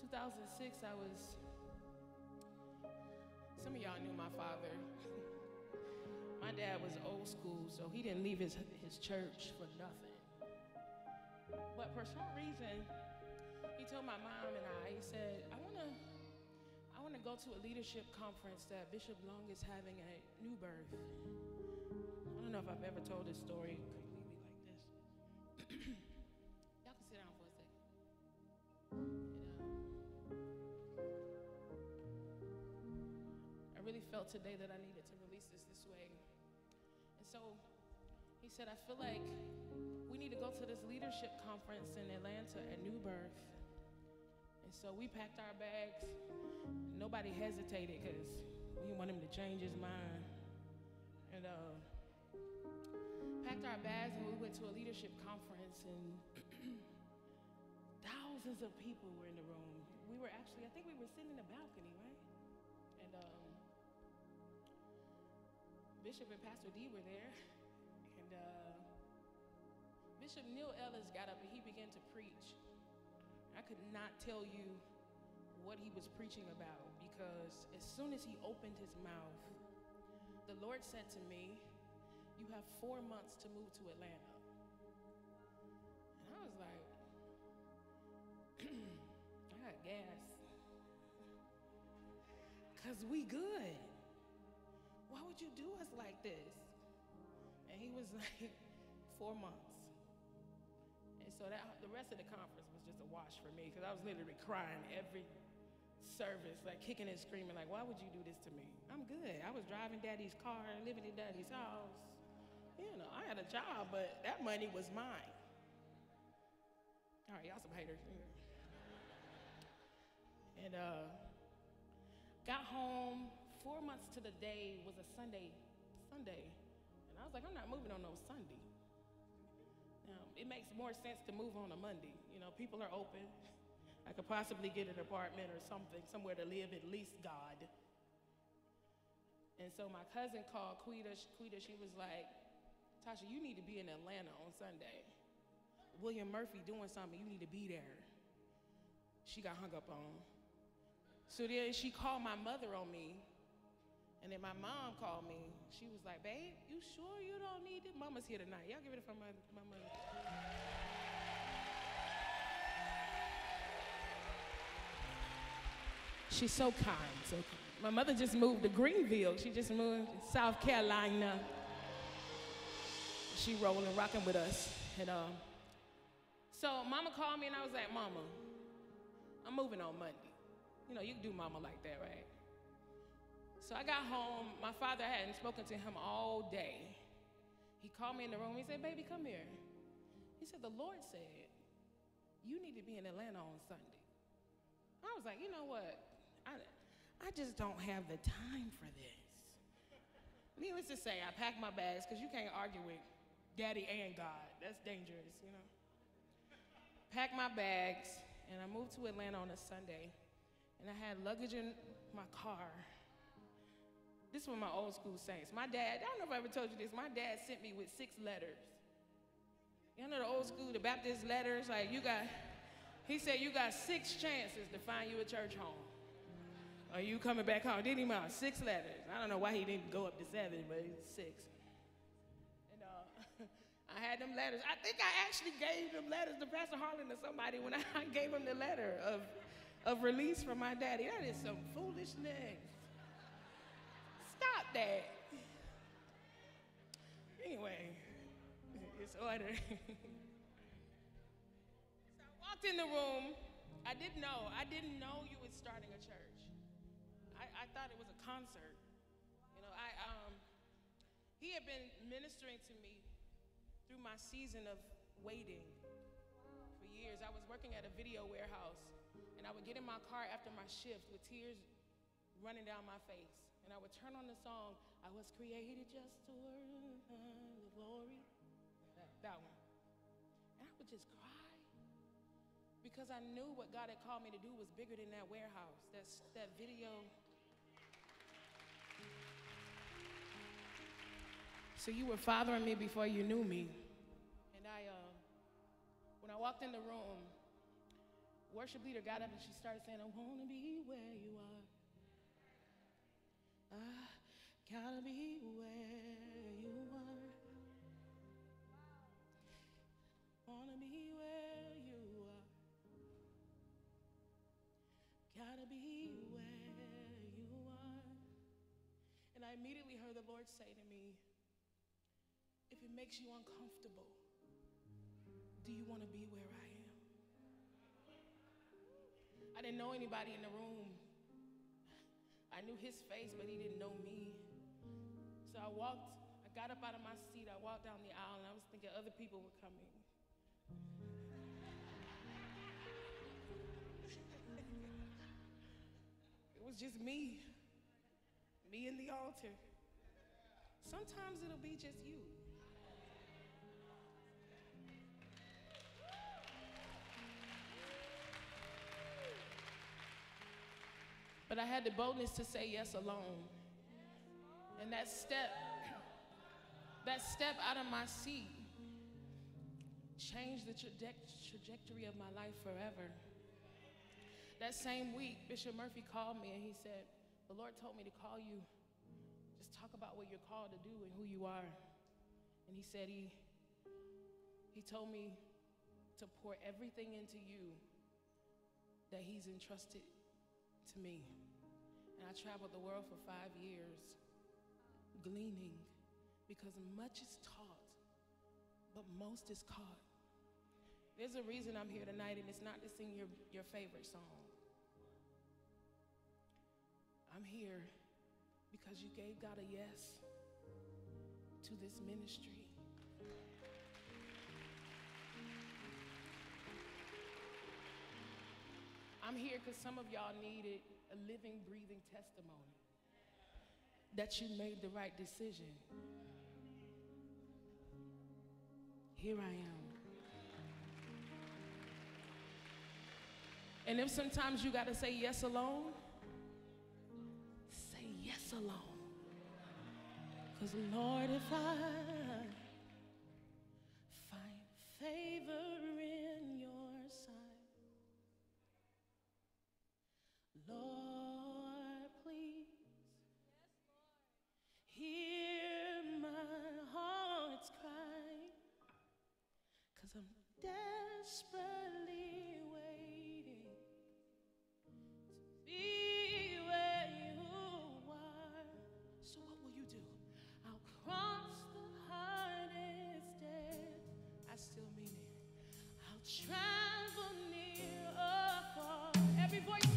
2006, I was. Some of y'all knew my father. (laughs) my dad was old school, so he didn't leave his, his church for nothing. But for some reason, he told my mom and I, he said, I want to I want to go to a leadership conference that Bishop Long is having at New Birth. I don't know if I've ever told this story really felt today that I needed to release this this way. And so he said, I feel like we need to go to this leadership conference in Atlanta at New Birth. And so we packed our bags. Nobody hesitated because we want him to change his mind. And uh, packed our bags and we went to a leadership conference and (clears throat) thousands of people were in the room. We were actually, I think we were sitting in the balcony, right? And um, Bishop and Pastor D were there. And uh, Bishop Neil Ellis got up and he began to preach. I could not tell you what he was preaching about because as soon as he opened his mouth, the Lord said to me, You have four months to move to Atlanta. And I was like, (clears throat) I got gas. Because we good. Would you do us like this? And he was (laughs) like, Four months. And so that the rest of the conference was just a wash for me because I was literally crying every service, like kicking and screaming, like, why would you do this to me? I'm good. I was driving daddy's car, living in daddy's house. You know, I had a job, but that money was mine. All right, y'all some haters. And uh, got home, four months to the day was a Sunday, Sunday. And I was like, I'm not moving on no Sunday. Now, it makes more sense to move on a Monday. You know, people are open. I could possibly get an apartment or something, somewhere to live, at least God. And so my cousin called Quita. Quita, she was like, Tasha, you need to be in Atlanta on Sunday. William Murphy doing something, you need to be there. She got hung up on. So then she called my mother on me. And then my mom called me. She was like, babe, you sure you don't need it? Mama's here tonight. Y'all give it up for my, my mother. She's so kind, so kind. My mother just moved to Greenville. She just moved to South Carolina. She rolling, rocking with us. And uh, so mama called me and I was like, Mama, I'm moving on Monday. You know, you do mama like that, right? So I got home. My father hadn't spoken to him all day. He called me in the room. He said, Baby, come here. He said, The Lord said, You need to be in Atlanta on Sunday. I was like, you know what? I, I just don't have the time for this. Needless to say, I packed my bags because you can't argue with daddy and God. That's dangerous, you know. Packed my bags and I moved to Atlanta on a Sunday. And I had luggage in my car. This was my old school saints. My dad, I don't know if I ever told you this, my dad sent me with six letters. You know the old school, the Baptist letters, like you got, he said you got six chances to find you a church home. Are you coming back home? Didn't even out six letters. I don't know why he didn't go up to seven, but it's six. And uh, (laughs) I had them letters. I think I actually gave them letters to Pastor Harlan or somebody when (laughs) I gave him the letter of, of release from my daddy. That is some foolishness. That. Anyway, it's order. (laughs) so I walked in the room. I didn't know. I didn't know you was starting a church. I, I thought it was a concert. You know, I um, he had been ministering to me through my season of waiting for years. I was working at a video warehouse, and I would get in my car after my shift with tears running down my face. And I would turn on the song, I was created just to earn the glory. That, that one. And I would just cry. Because I knew what God had called me to do was bigger than that warehouse. That's that video. So you were fathering me before you knew me. And I, uh, when I walked in the room, worship leader got up and she started saying, I want to be where you are. Gotta be where you are. Wanna be where you are. Gotta be where you are. And I immediately heard the Lord say to me, if it makes you uncomfortable, do you want to be where I am? I didn't know anybody in the room. I knew his face, but he didn't know me. So I walked, I got up out of my seat, I walked down the aisle, and I was thinking other people were coming. it was just me, me and the altar. Sometimes it'll be just you. But I had the boldness to say yes alone. And that step, that step out of my seat changed the traje- trajectory of my life forever. That same week, Bishop Murphy called me and he said, The Lord told me to call you. Just talk about what you're called to do and who you are. And he said, He, he told me to pour everything into you that He's entrusted to me. And I traveled the world for five years, gleaning, because much is taught, but most is caught. There's a reason I'm here tonight, and it's not to sing your, your favorite song. I'm here because you gave God a yes to this ministry. I'm here because some of y'all needed a living, breathing testimony that you made the right decision. Here I am. And if sometimes you got to say yes alone, say yes alone. Because, Lord, if I find favor in travel near or far. Every voice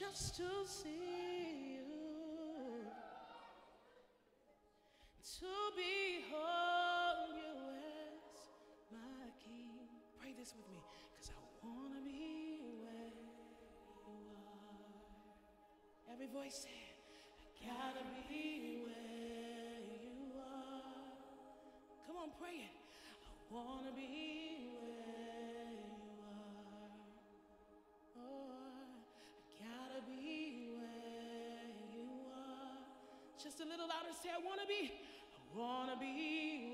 just to see. Just a little louder, say, I wanna be, I wanna be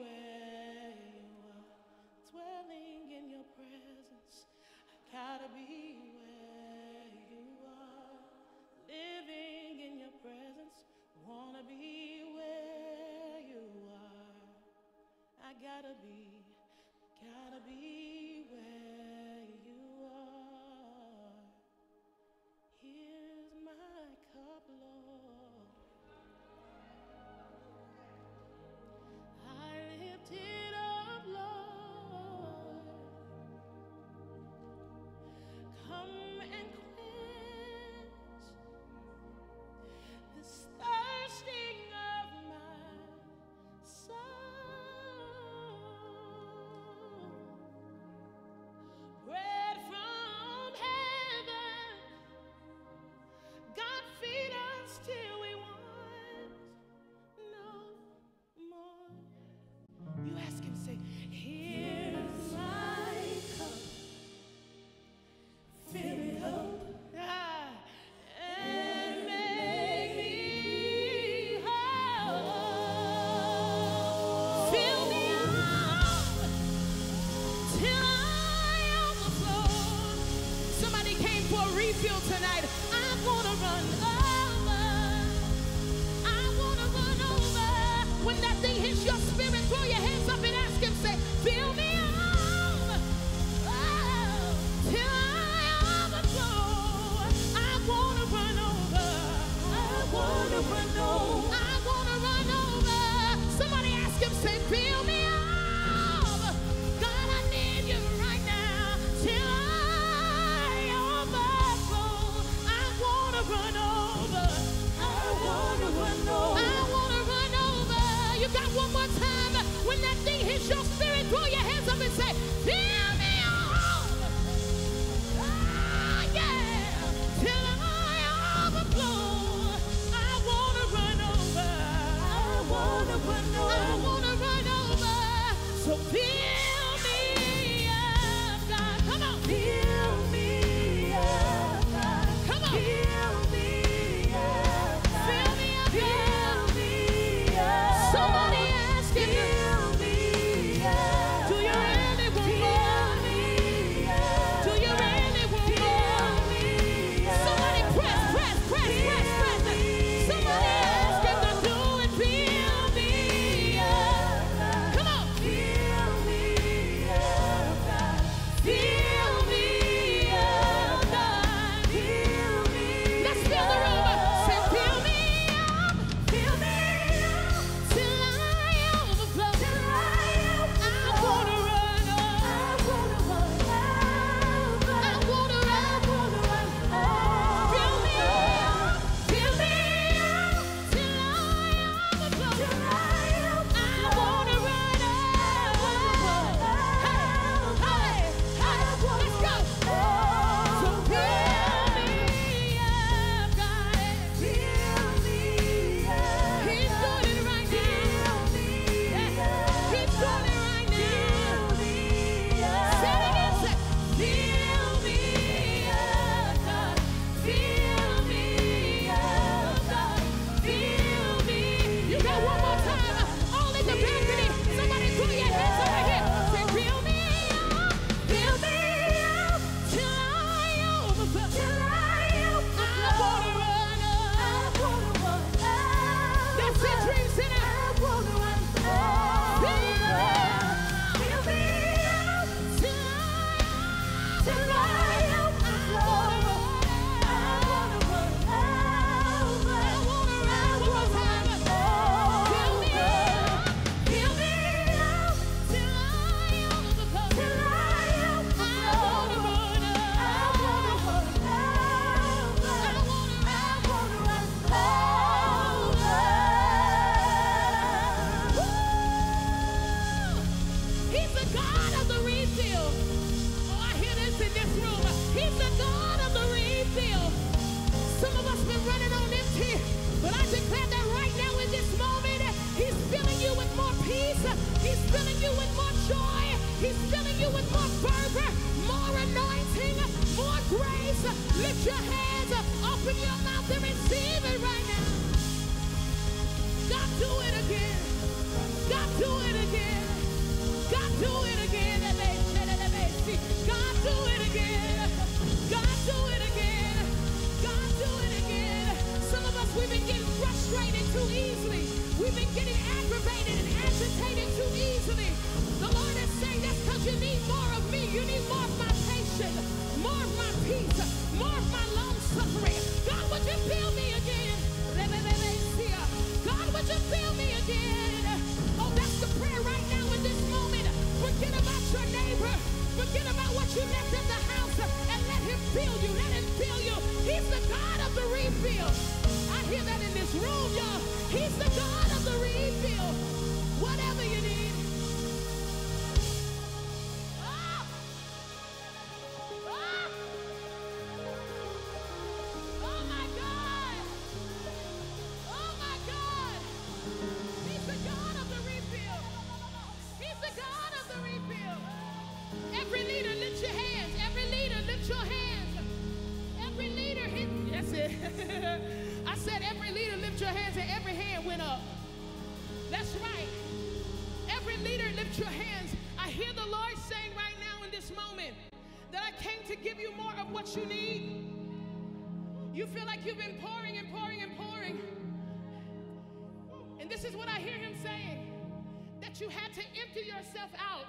what you need. You feel like you've been pouring and pouring and pouring. And this is what I hear him saying that you had to empty yourself out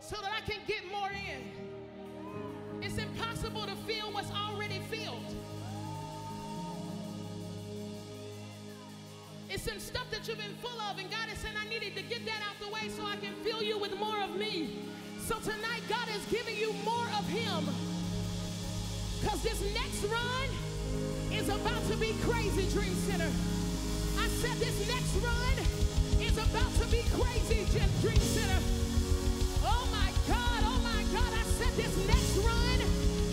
so that I can get more in. It's impossible to feel what's already filled. It's some stuff that you've been full of, and God is saying, I needed to get that out the way so I can fill you with more of me. So tonight, God is giving you more of Him. Because this next run is about to be crazy, Dream Center. I said this next run is about to be crazy, Dream Center. Oh my God, oh my God, I said this next run,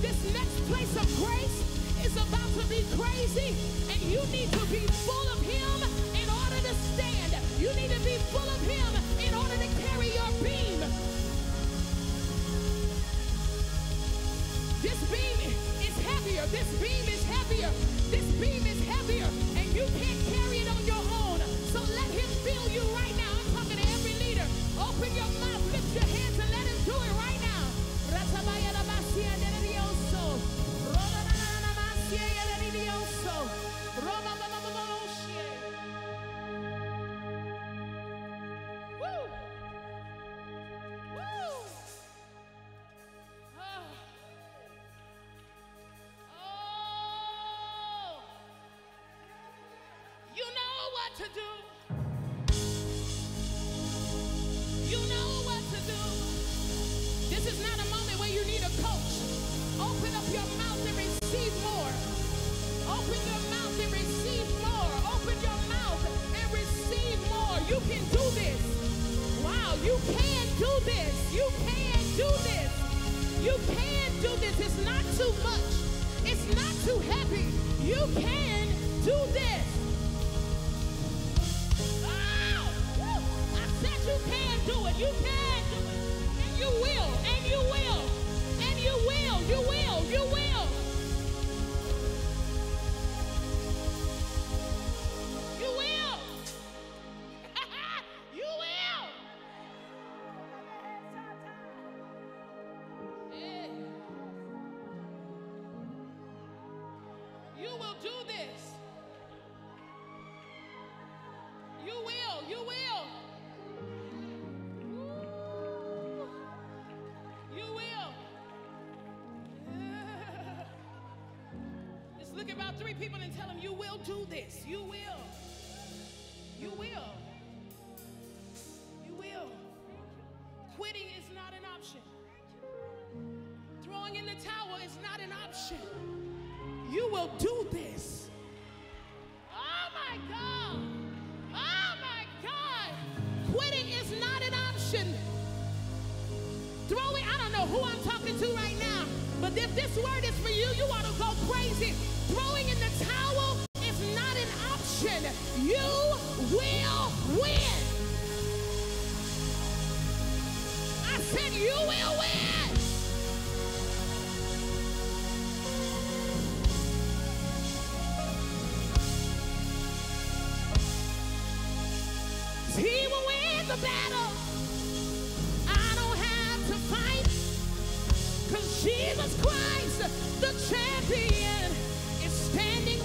this next place of grace is about to be crazy, and you need to be full of Him in order to stand. You need to be full of Him in order to carry your beam. This beam heavier. This beam is heavier. This beam is heavier, and you can't carry it on your own. So let Him fill you right now. Too much. It's not too heavy. You can do this. Ah, woo! I said you can do it. You can people and tell them you will do this. You will. You will. You will. Quitting is not an option. Throwing in the towel is not an option. You will do this. Oh my God. Oh my God. Quitting is not an option. Throwing, I don't know who I'm talking to right now, but if this word is for you, you want to go crazy throwing in the towel is not an option. You will win. I said you will win. He will win the battle. I don't have to fight. Jesus Christ, the champion standing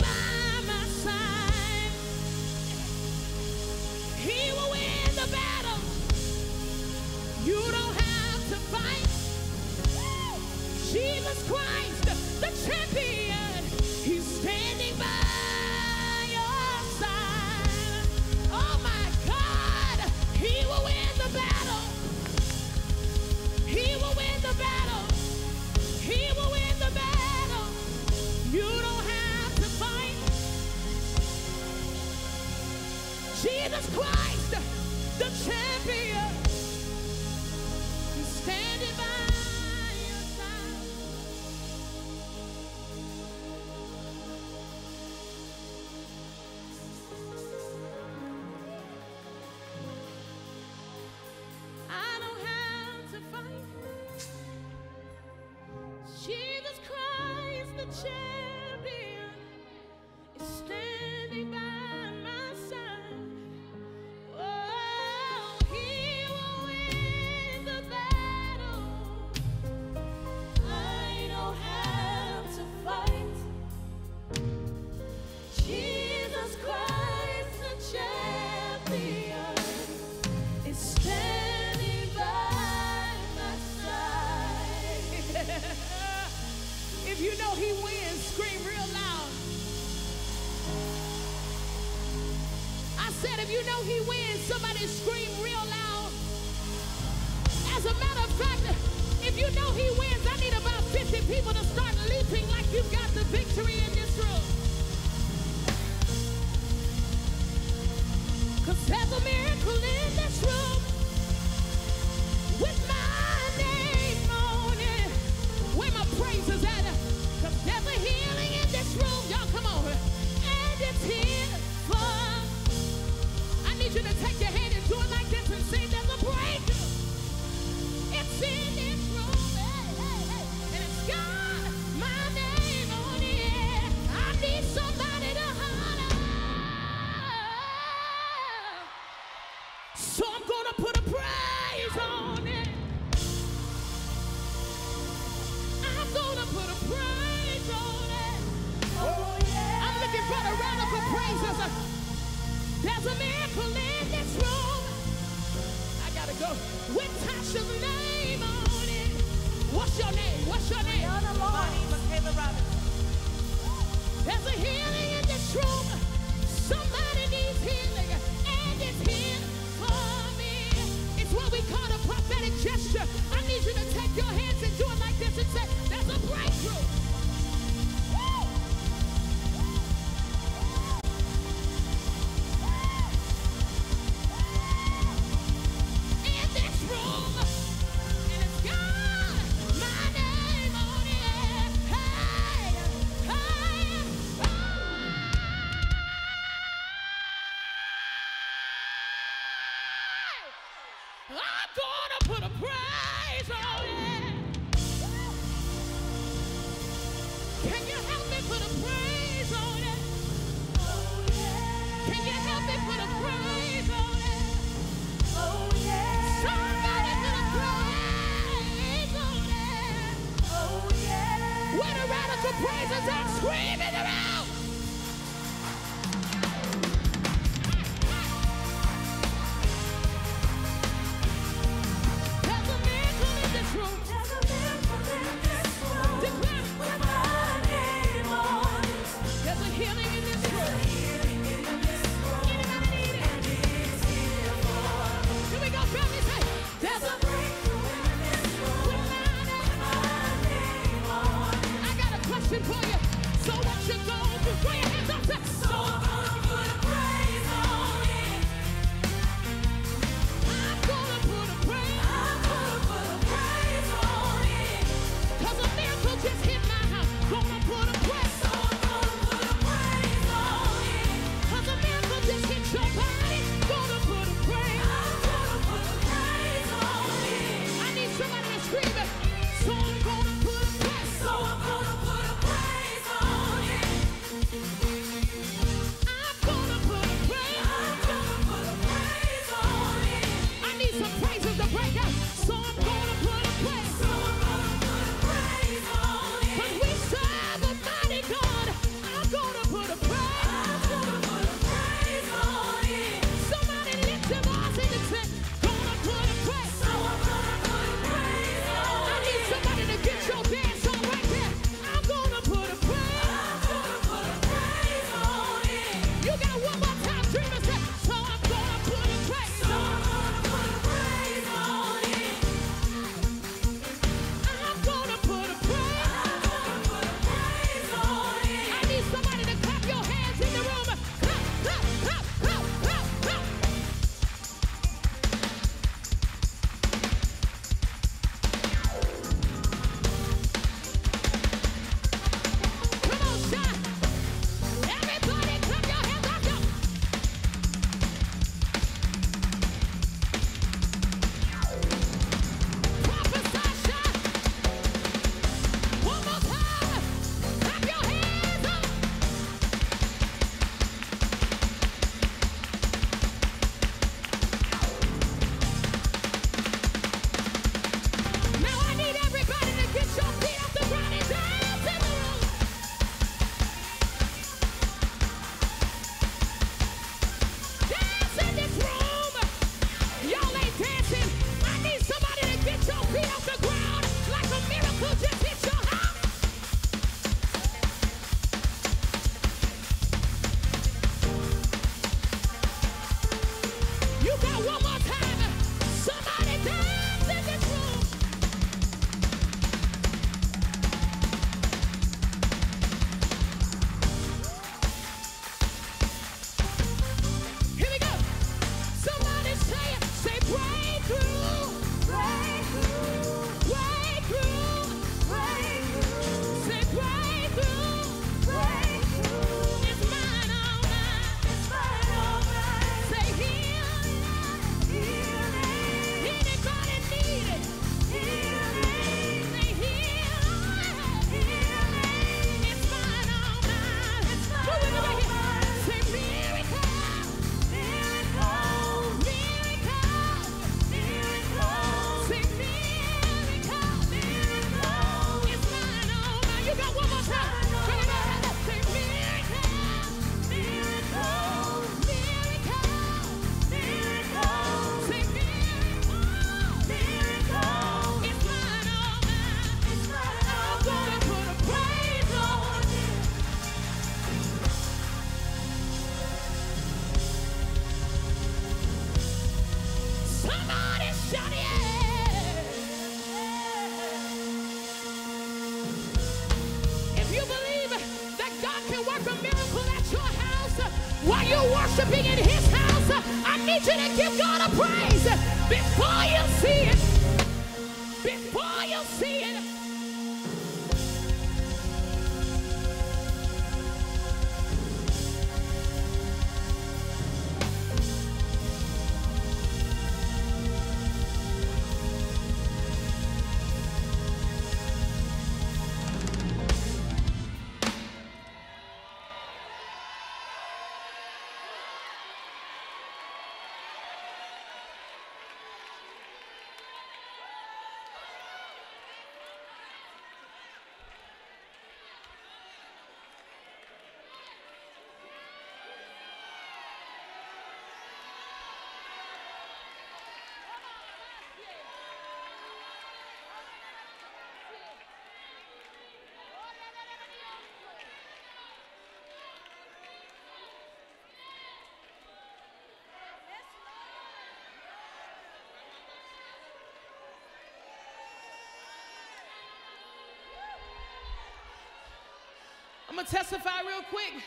I'm going to testify real quick.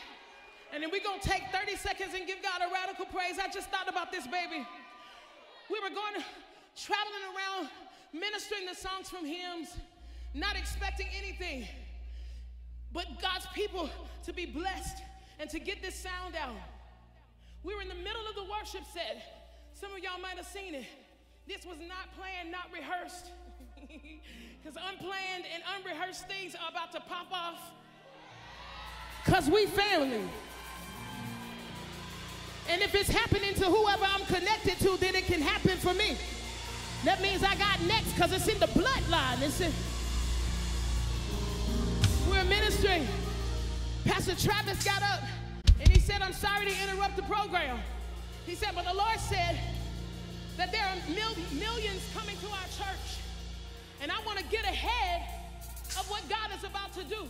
And then we're going to take 30 seconds and give God a radical praise. I just thought about this, baby. We were going, traveling around, ministering the songs from hymns, not expecting anything but God's people to be blessed and to get this sound out. We were in the middle of the worship set. Some of y'all might have seen it. This was not planned, not rehearsed. (laughs) Because unplanned and unrehearsed things are about to pop off. Because we family. And if it's happening to whoever I'm connected to, then it can happen for me. That means I got next because it's in the bloodline. It's in, we're ministering. Pastor Travis got up and he said, I'm sorry to interrupt the program. He said, but the Lord said that there are mil- millions coming to our church. And I want to get ahead of what God is about to do.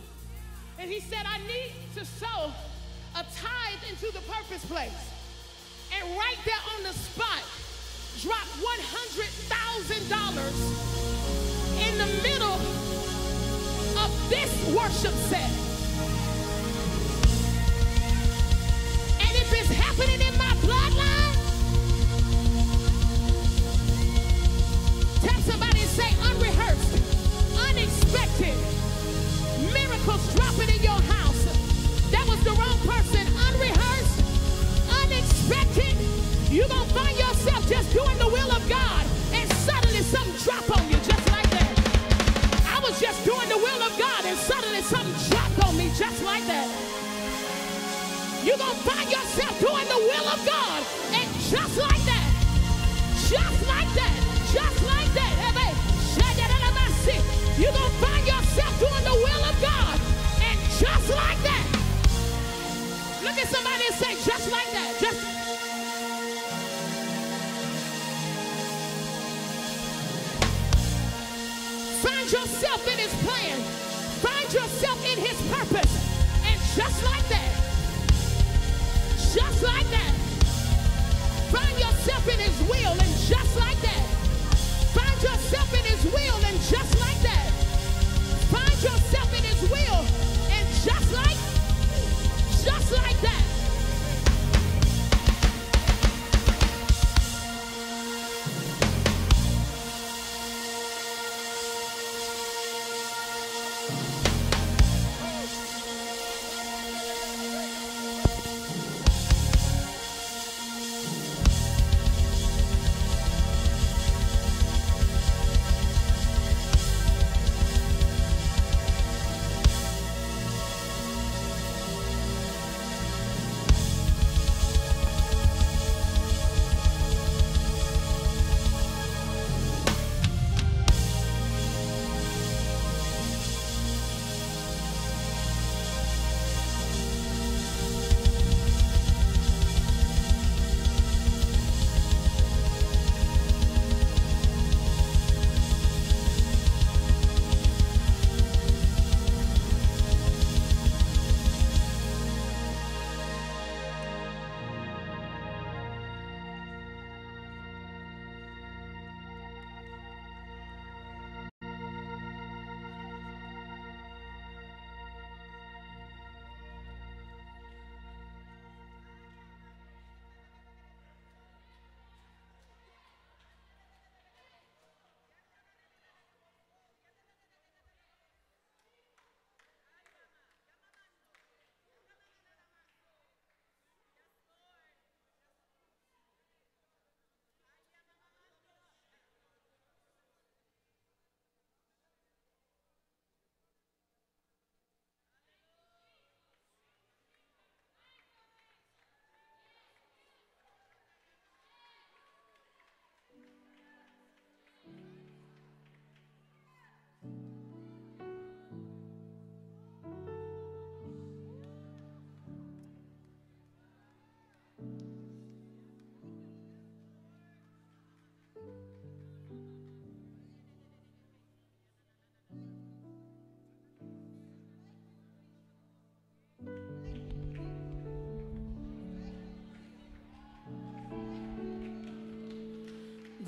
And he said, I need to sow a tithe into the purpose place. And right there on the spot, drop $100,000 in the middle of this worship set. And if it's happening in my bloodline, tell somebody and say unrehearsed, unexpected, miracles You're going to find yourself just doing the will of God, and suddenly something drop on you just like that. I was just doing the will of God, and suddenly something dropped on me just like that. You're going to find yourself doing the will of God, and just like that, just like that, just like that. Hey, You're going to find yourself doing the will of God, and just like that. Look at somebody and say, just like that. Just Find yourself in his plan. Find yourself in his purpose. And just like that,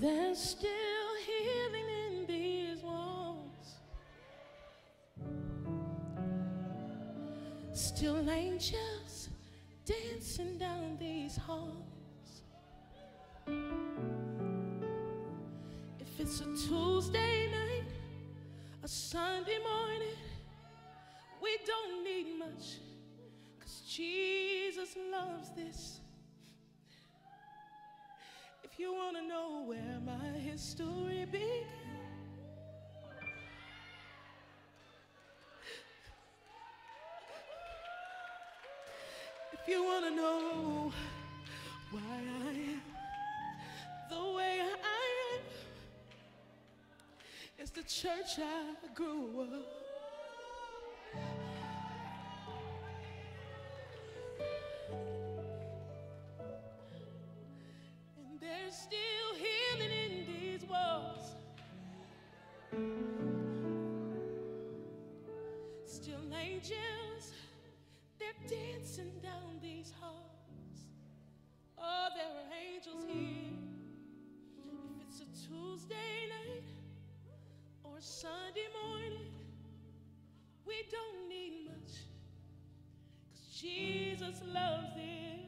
There's still healing in these walls. Still angels dancing down these halls. If it's a Tuesday night, a Sunday morning, we don't need much. Cause Jesus loves this. My history began, if you want to know why I am the way I am, it's the church I grew up. Morning, we don't need much. Cause Jesus loves this.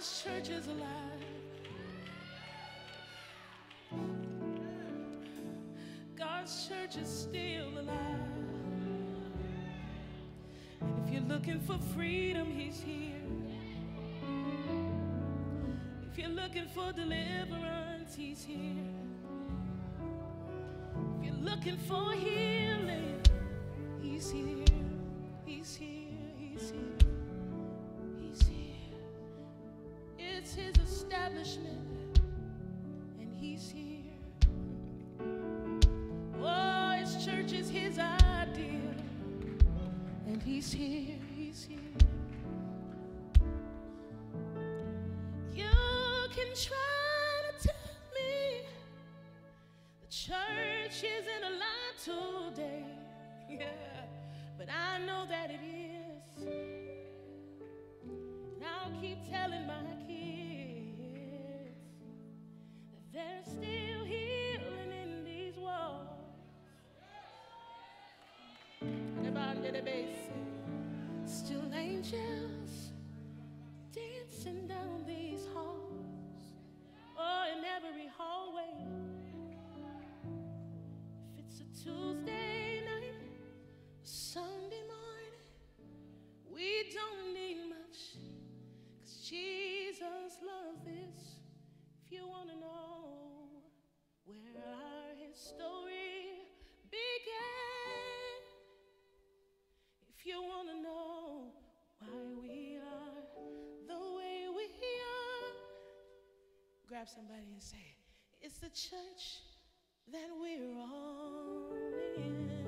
God's church is alive. God's church is still alive. And if you're looking for freedom, He's here. If you're looking for deliverance, He's here. If you're looking for healing, He's here. He's here. He's here. You can try to tell me the church isn't alive today. (laughs) Yeah, but I know that it is. And I'll keep telling my kids that there's still healing in these walls. Still angels grab somebody and say, It's the church that we're all in.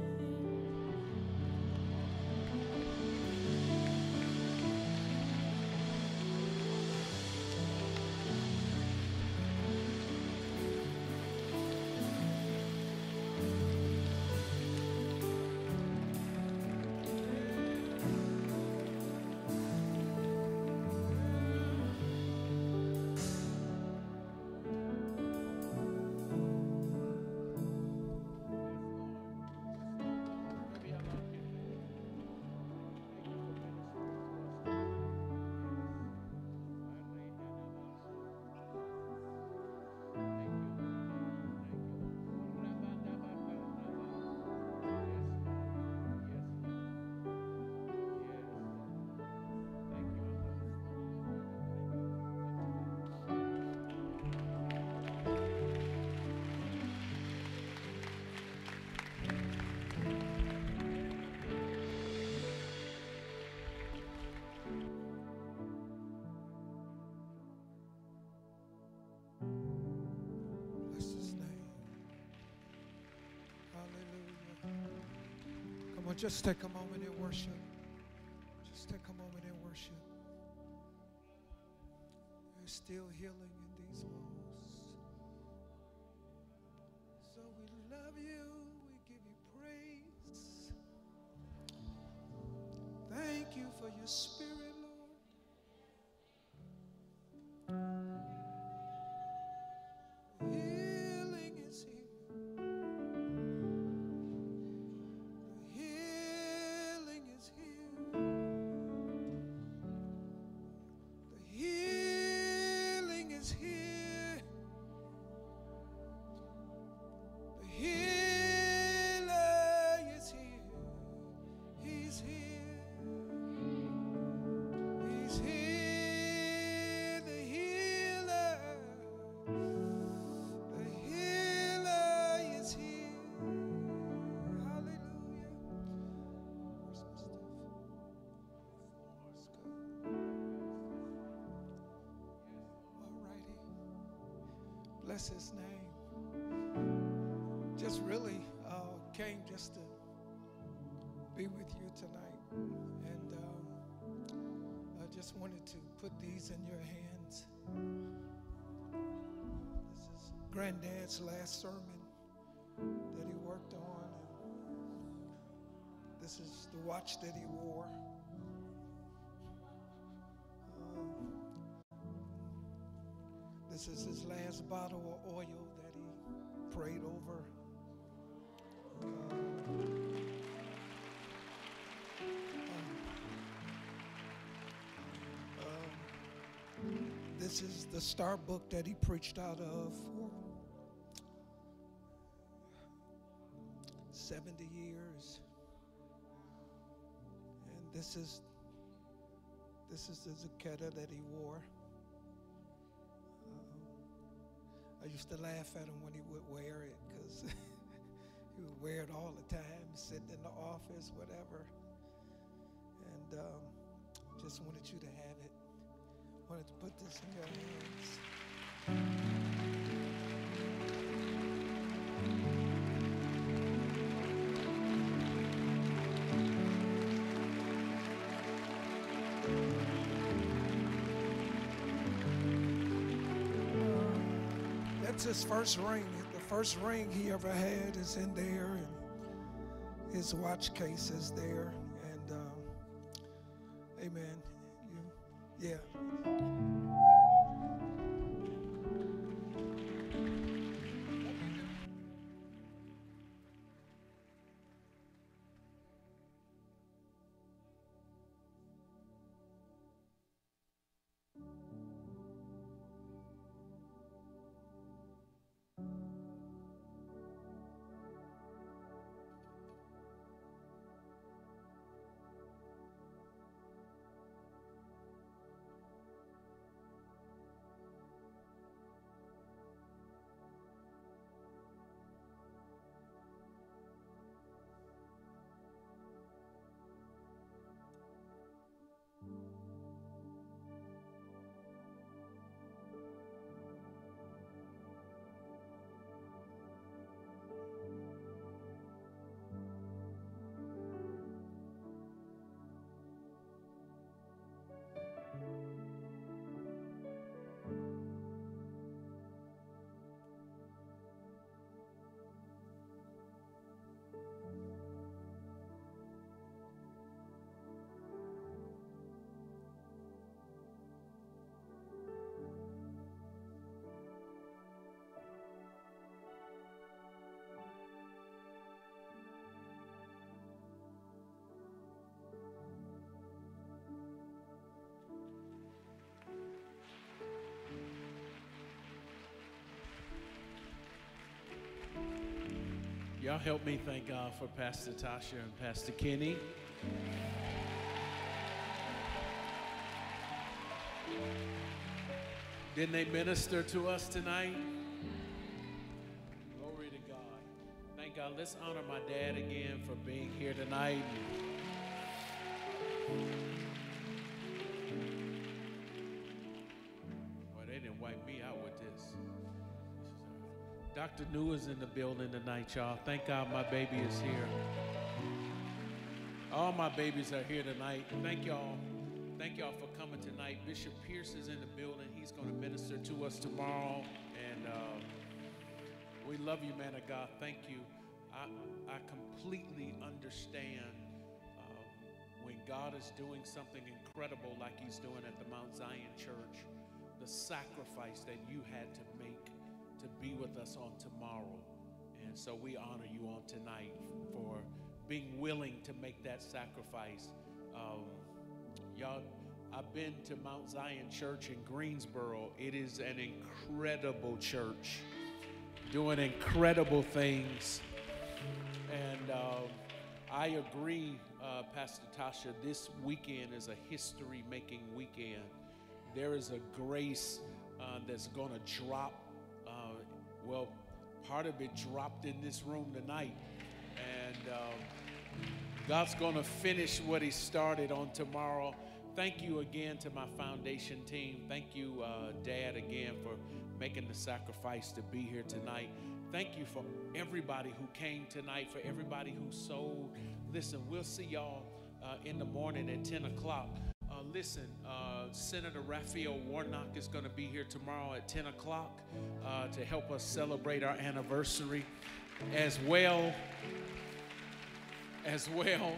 Come on, just take a moment and worship. Just take a moment and worship. There's still healing in these walls. So we love you. We give you praise. Thank you for your spirit, Bless his name. Just really uh, came just to be with you tonight. And um, I just wanted to put these in your hands. This is Granddad's last sermon that he worked on. And this is the watch that he wore. This is his last bottle of oil that he prayed over. This is the star book that he preached out of for 70 years. And this is this is the zucchetto that he wore. I used to laugh at him when he would wear it because (laughs) he would wear it all the time, sitting in the office, whatever. And um, just wanted you to have it. Wanted to put this in your hands. His first ring. The first ring he ever had is in there, and his watch case is there. Y'all help me thank God for Pastor Tasha and Pastor Kenny. Didn't they minister to us tonight? Glory to God. Thank God. Let's honor my dad again for being here tonight. Dr. New is in the building tonight, y'all. Thank God my baby is here. All my babies are here tonight. Thank y'all. Thank y'all for coming tonight. Bishop Pierce is in the building. He's going to minister to us tomorrow. And uh, we love you, man of God. Thank you. I, I completely understand uh, when God is doing something incredible like he's doing at the Mount Zion Church, the sacrifice that you had to make to be with us on tomorrow. And so we honor you on tonight for being willing to make that sacrifice. Um, y'all, I've been to Mount Zion Church in Greensboro. It is an incredible church, doing incredible things. And um, I agree, uh, Pastor Tasha, this weekend is a history making weekend. There is a grace uh, that's going to drop. Well, part of it dropped in this room tonight. And um, God's going to finish what He started on tomorrow. Thank you again to my foundation team. Thank you, uh, Dad, again for making the sacrifice to be here tonight. Thank you for everybody who came tonight, for everybody who sold. Listen, we'll see y'all uh, in the morning at 10 o'clock. Listen, uh, Senator Raphael Warnock is going to be here tomorrow at 10 o'clock uh, to help us celebrate our anniversary as well. As well,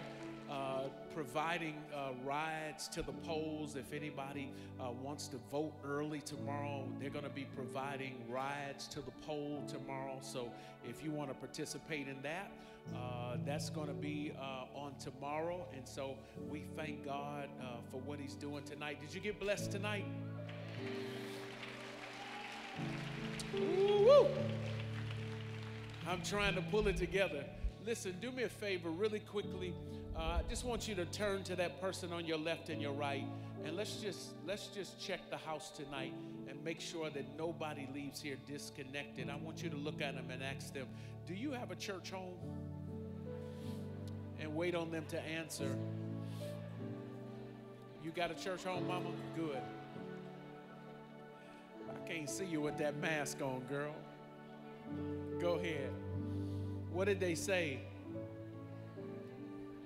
uh, providing uh, rides to the polls. If anybody uh, wants to vote early tomorrow, they're going to be providing rides to the poll tomorrow. So if you want to participate in that, uh, that's going to be uh, on tomorrow. And so we thank God for what He's doing tonight. Did you get blessed tonight? Woo-woo. I'm trying to pull it together. Listen, do me a favor really quickly. Uh, I just want you to turn to that person on your left and your right, and let's just let's just check the house tonight and make sure that nobody leaves here disconnected. I want you to look at them and ask them, "Do you have a church home?" And wait on them to answer. You got a church home, Mama? Good. I can't see you with that mask on, girl. Go ahead. What did they say?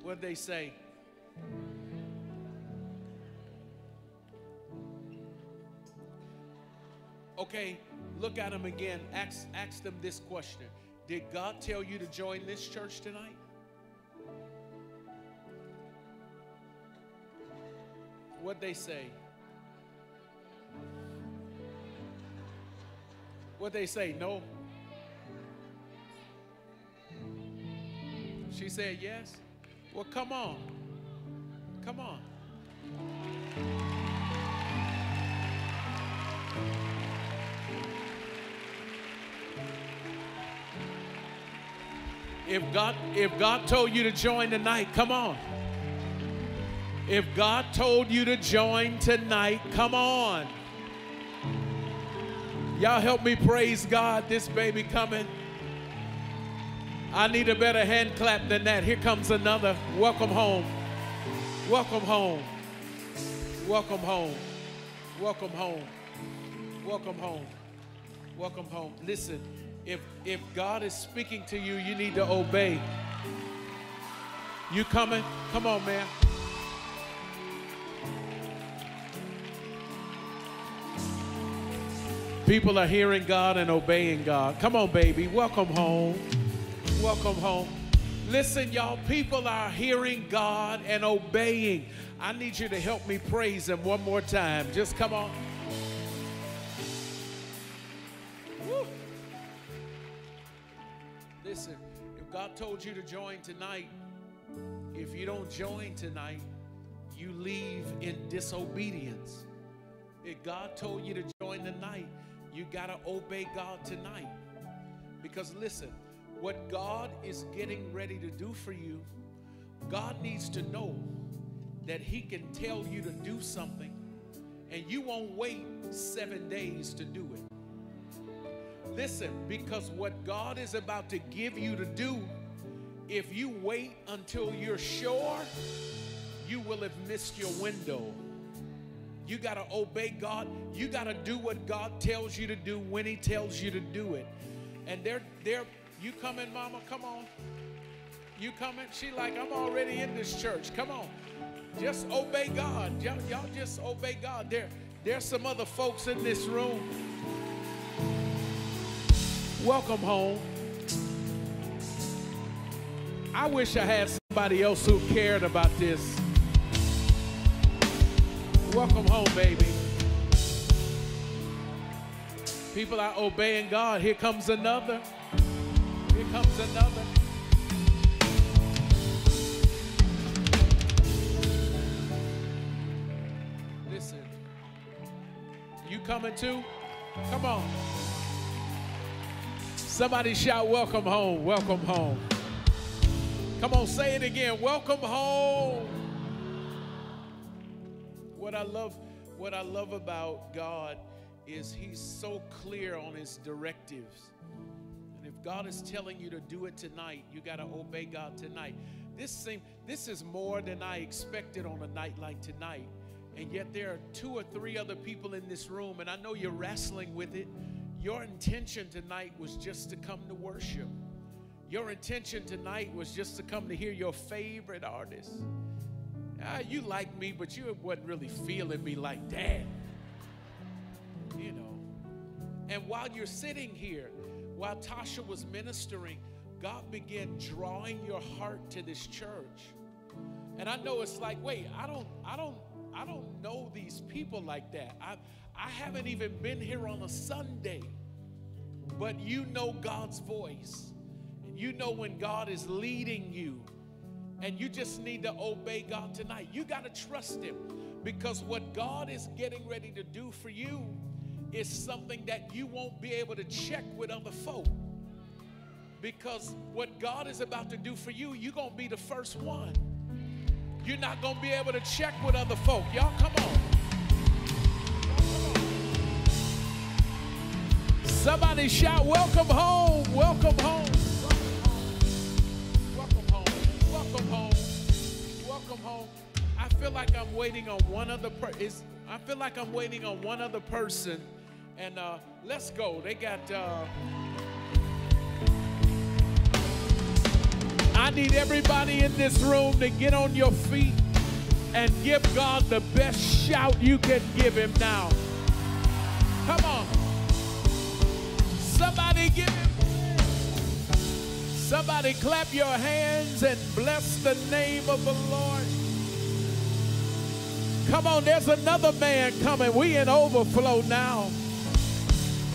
What they say? Okay, look at them again. Ask, ask them this question Did God tell you to join this church tonight? What they say? What they say? No. She said yes. Well, come on. Come on. If God if God told you to join tonight, come on. If God told you to join tonight, come on. Y'all help me praise God, this baby coming. I need a better hand clap than that. Here comes another. Welcome home. Welcome home. Welcome home. Welcome home. Welcome home. Welcome home. Listen, if if God is speaking to you, you need to obey. You coming? Come on, man. People are hearing God and obeying God. Come on, baby. Welcome home. Welcome home. Listen, y'all, people are hearing God and obeying. I need you to help me praise Him one more time. Just come on. Woo. Listen, if God told you to join tonight, if you don't join tonight, you leave in disobedience. If God told you to join tonight, you got to obey God tonight. Because listen, what God is getting ready to do for you, God needs to know that He can tell you to do something and you won't wait seven days to do it. Listen, because what God is about to give you to do, if you wait until you're sure, you will have missed your window. You got to obey God. You got to do what God tells you to do when He tells you to do it. And they're they're you coming, mama? Come on. You coming? She like, I'm already in this church. Come on. Just obey God. Y'all, y'all just obey God. There, there's some other folks in this room. Welcome home. I wish I had somebody else who cared about this. Welcome home, baby. People are obeying God. Here comes another. Here comes another. Listen, you coming too? Come on. Somebody shout, Welcome home, welcome home. Come on, say it again. Welcome home. What I love, what I love about God is He's so clear on His directives. God is telling you to do it tonight, you got to obey God tonight. This seem, this is more than I expected on a night like tonight. And yet there are two or three other people in this room, and I know you're wrestling with it. Your intention tonight was just to come to worship. Your intention tonight was just to come to hear your favorite artist. Ah, you like me, but you wasn't really feeling me like that. You know. And while you're sitting here, while Tasha was ministering, God began drawing your heart to this church. And I know it's like, wait, I don't, I don't, I don't know these people like that. I, I haven't even been here on a Sunday. But you know God's voice. And you know when God is leading you. And you just need to obey God tonight. You got to trust Him. Because what God is getting ready to do for you is something that you won't be able to check with other folk. Because what God is about to do for you, you're going to be the first one. You're not going to be able to check with other folk. Y'all come on. Somebody shout, Welcome home, welcome home. Welcome home, welcome home, welcome home. I feel like I'm waiting on one other person. I feel like I'm waiting on one other person. And uh, let's go. They got. Uh, I need everybody in this room to get on your feet and give God the best shout you can give Him now. Come on. Somebody give Him. Somebody clap your hands and bless the name of the Lord. Come on, there's another man coming. We in overflow now.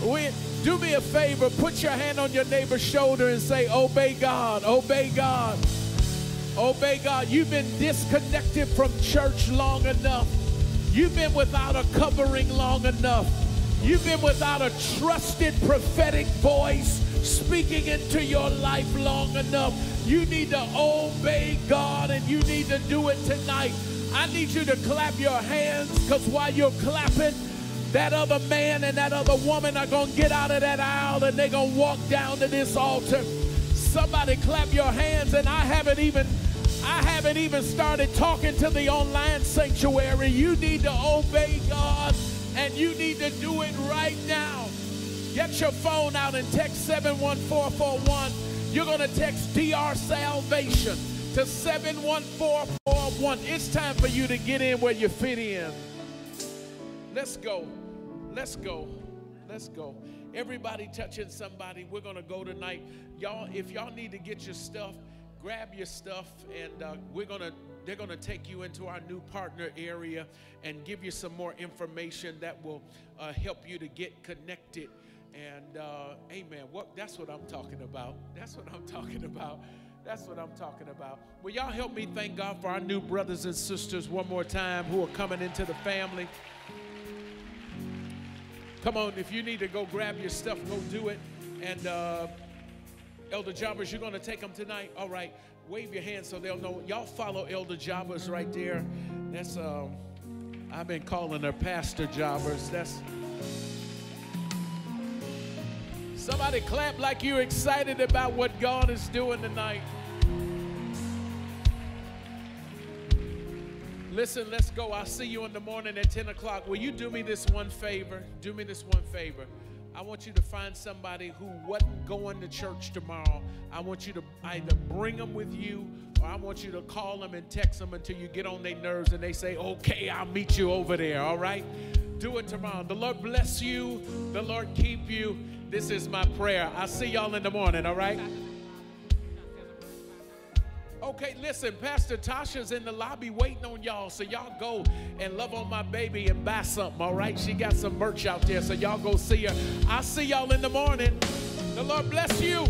We, do me a favor, put your hand on your neighbor's shoulder and say, Obey God, obey God, obey God. You've been disconnected from church long enough. You've been without a covering long enough. You've been without a trusted prophetic voice speaking into your life long enough. You need to obey God and you need to do it tonight. I need you to clap your hands because while you're clapping, that other man and that other woman are going to get out of that aisle and they're going to walk down to this altar. Somebody clap your hands and I haven't even I haven't even started talking to the online sanctuary. You need to obey God and you need to do it right now. Get your phone out and text 71441. You're going to text DR Salvation to 71441. It's time for you to get in where you fit in. Let's go. Let's go. Let's go. Everybody touching somebody. We're going to go tonight. Y'all, if y'all need to get your stuff, grab your stuff and uh, we're going to they're going to take you into our new partner area and give you some more information that will uh, help you to get connected and uh, amen what that's what i'm talking about that's what i'm (laughs) talking about that's what i'm talking about will y'all help me thank god for our new brothers and sisters one more time who are coming into the family Come on, if you need to go grab your stuff, go do it. And uh, Elder Jobbers, you're going to take them tonight. All right, wave your hand so they'll know. Y'all follow Elder Jobbers right there. That's um, I've been calling her Pastor Jobbers. That's somebody clap like you're excited about what God is doing tonight. Listen, let's go. I'll see you in the morning at 10 o'clock. Will you do me this one favor? Do me this one favor. I want you to find somebody who wasn't going to church tomorrow. I want you to either bring them with you or I want you to call them and text them until you get on their nerves and they say, okay, I'll meet you over there, all right? Do it tomorrow. The Lord bless you. The Lord keep you. This is my prayer. I'll see y'all in the morning, all right? Okay, listen, Pastor Tasha's in the lobby waiting on y'all. So y'all go and love on my baby and buy something, all right? She got some merch out there, so y'all go see her. I'll see y'all in the morning. The Lord bless you.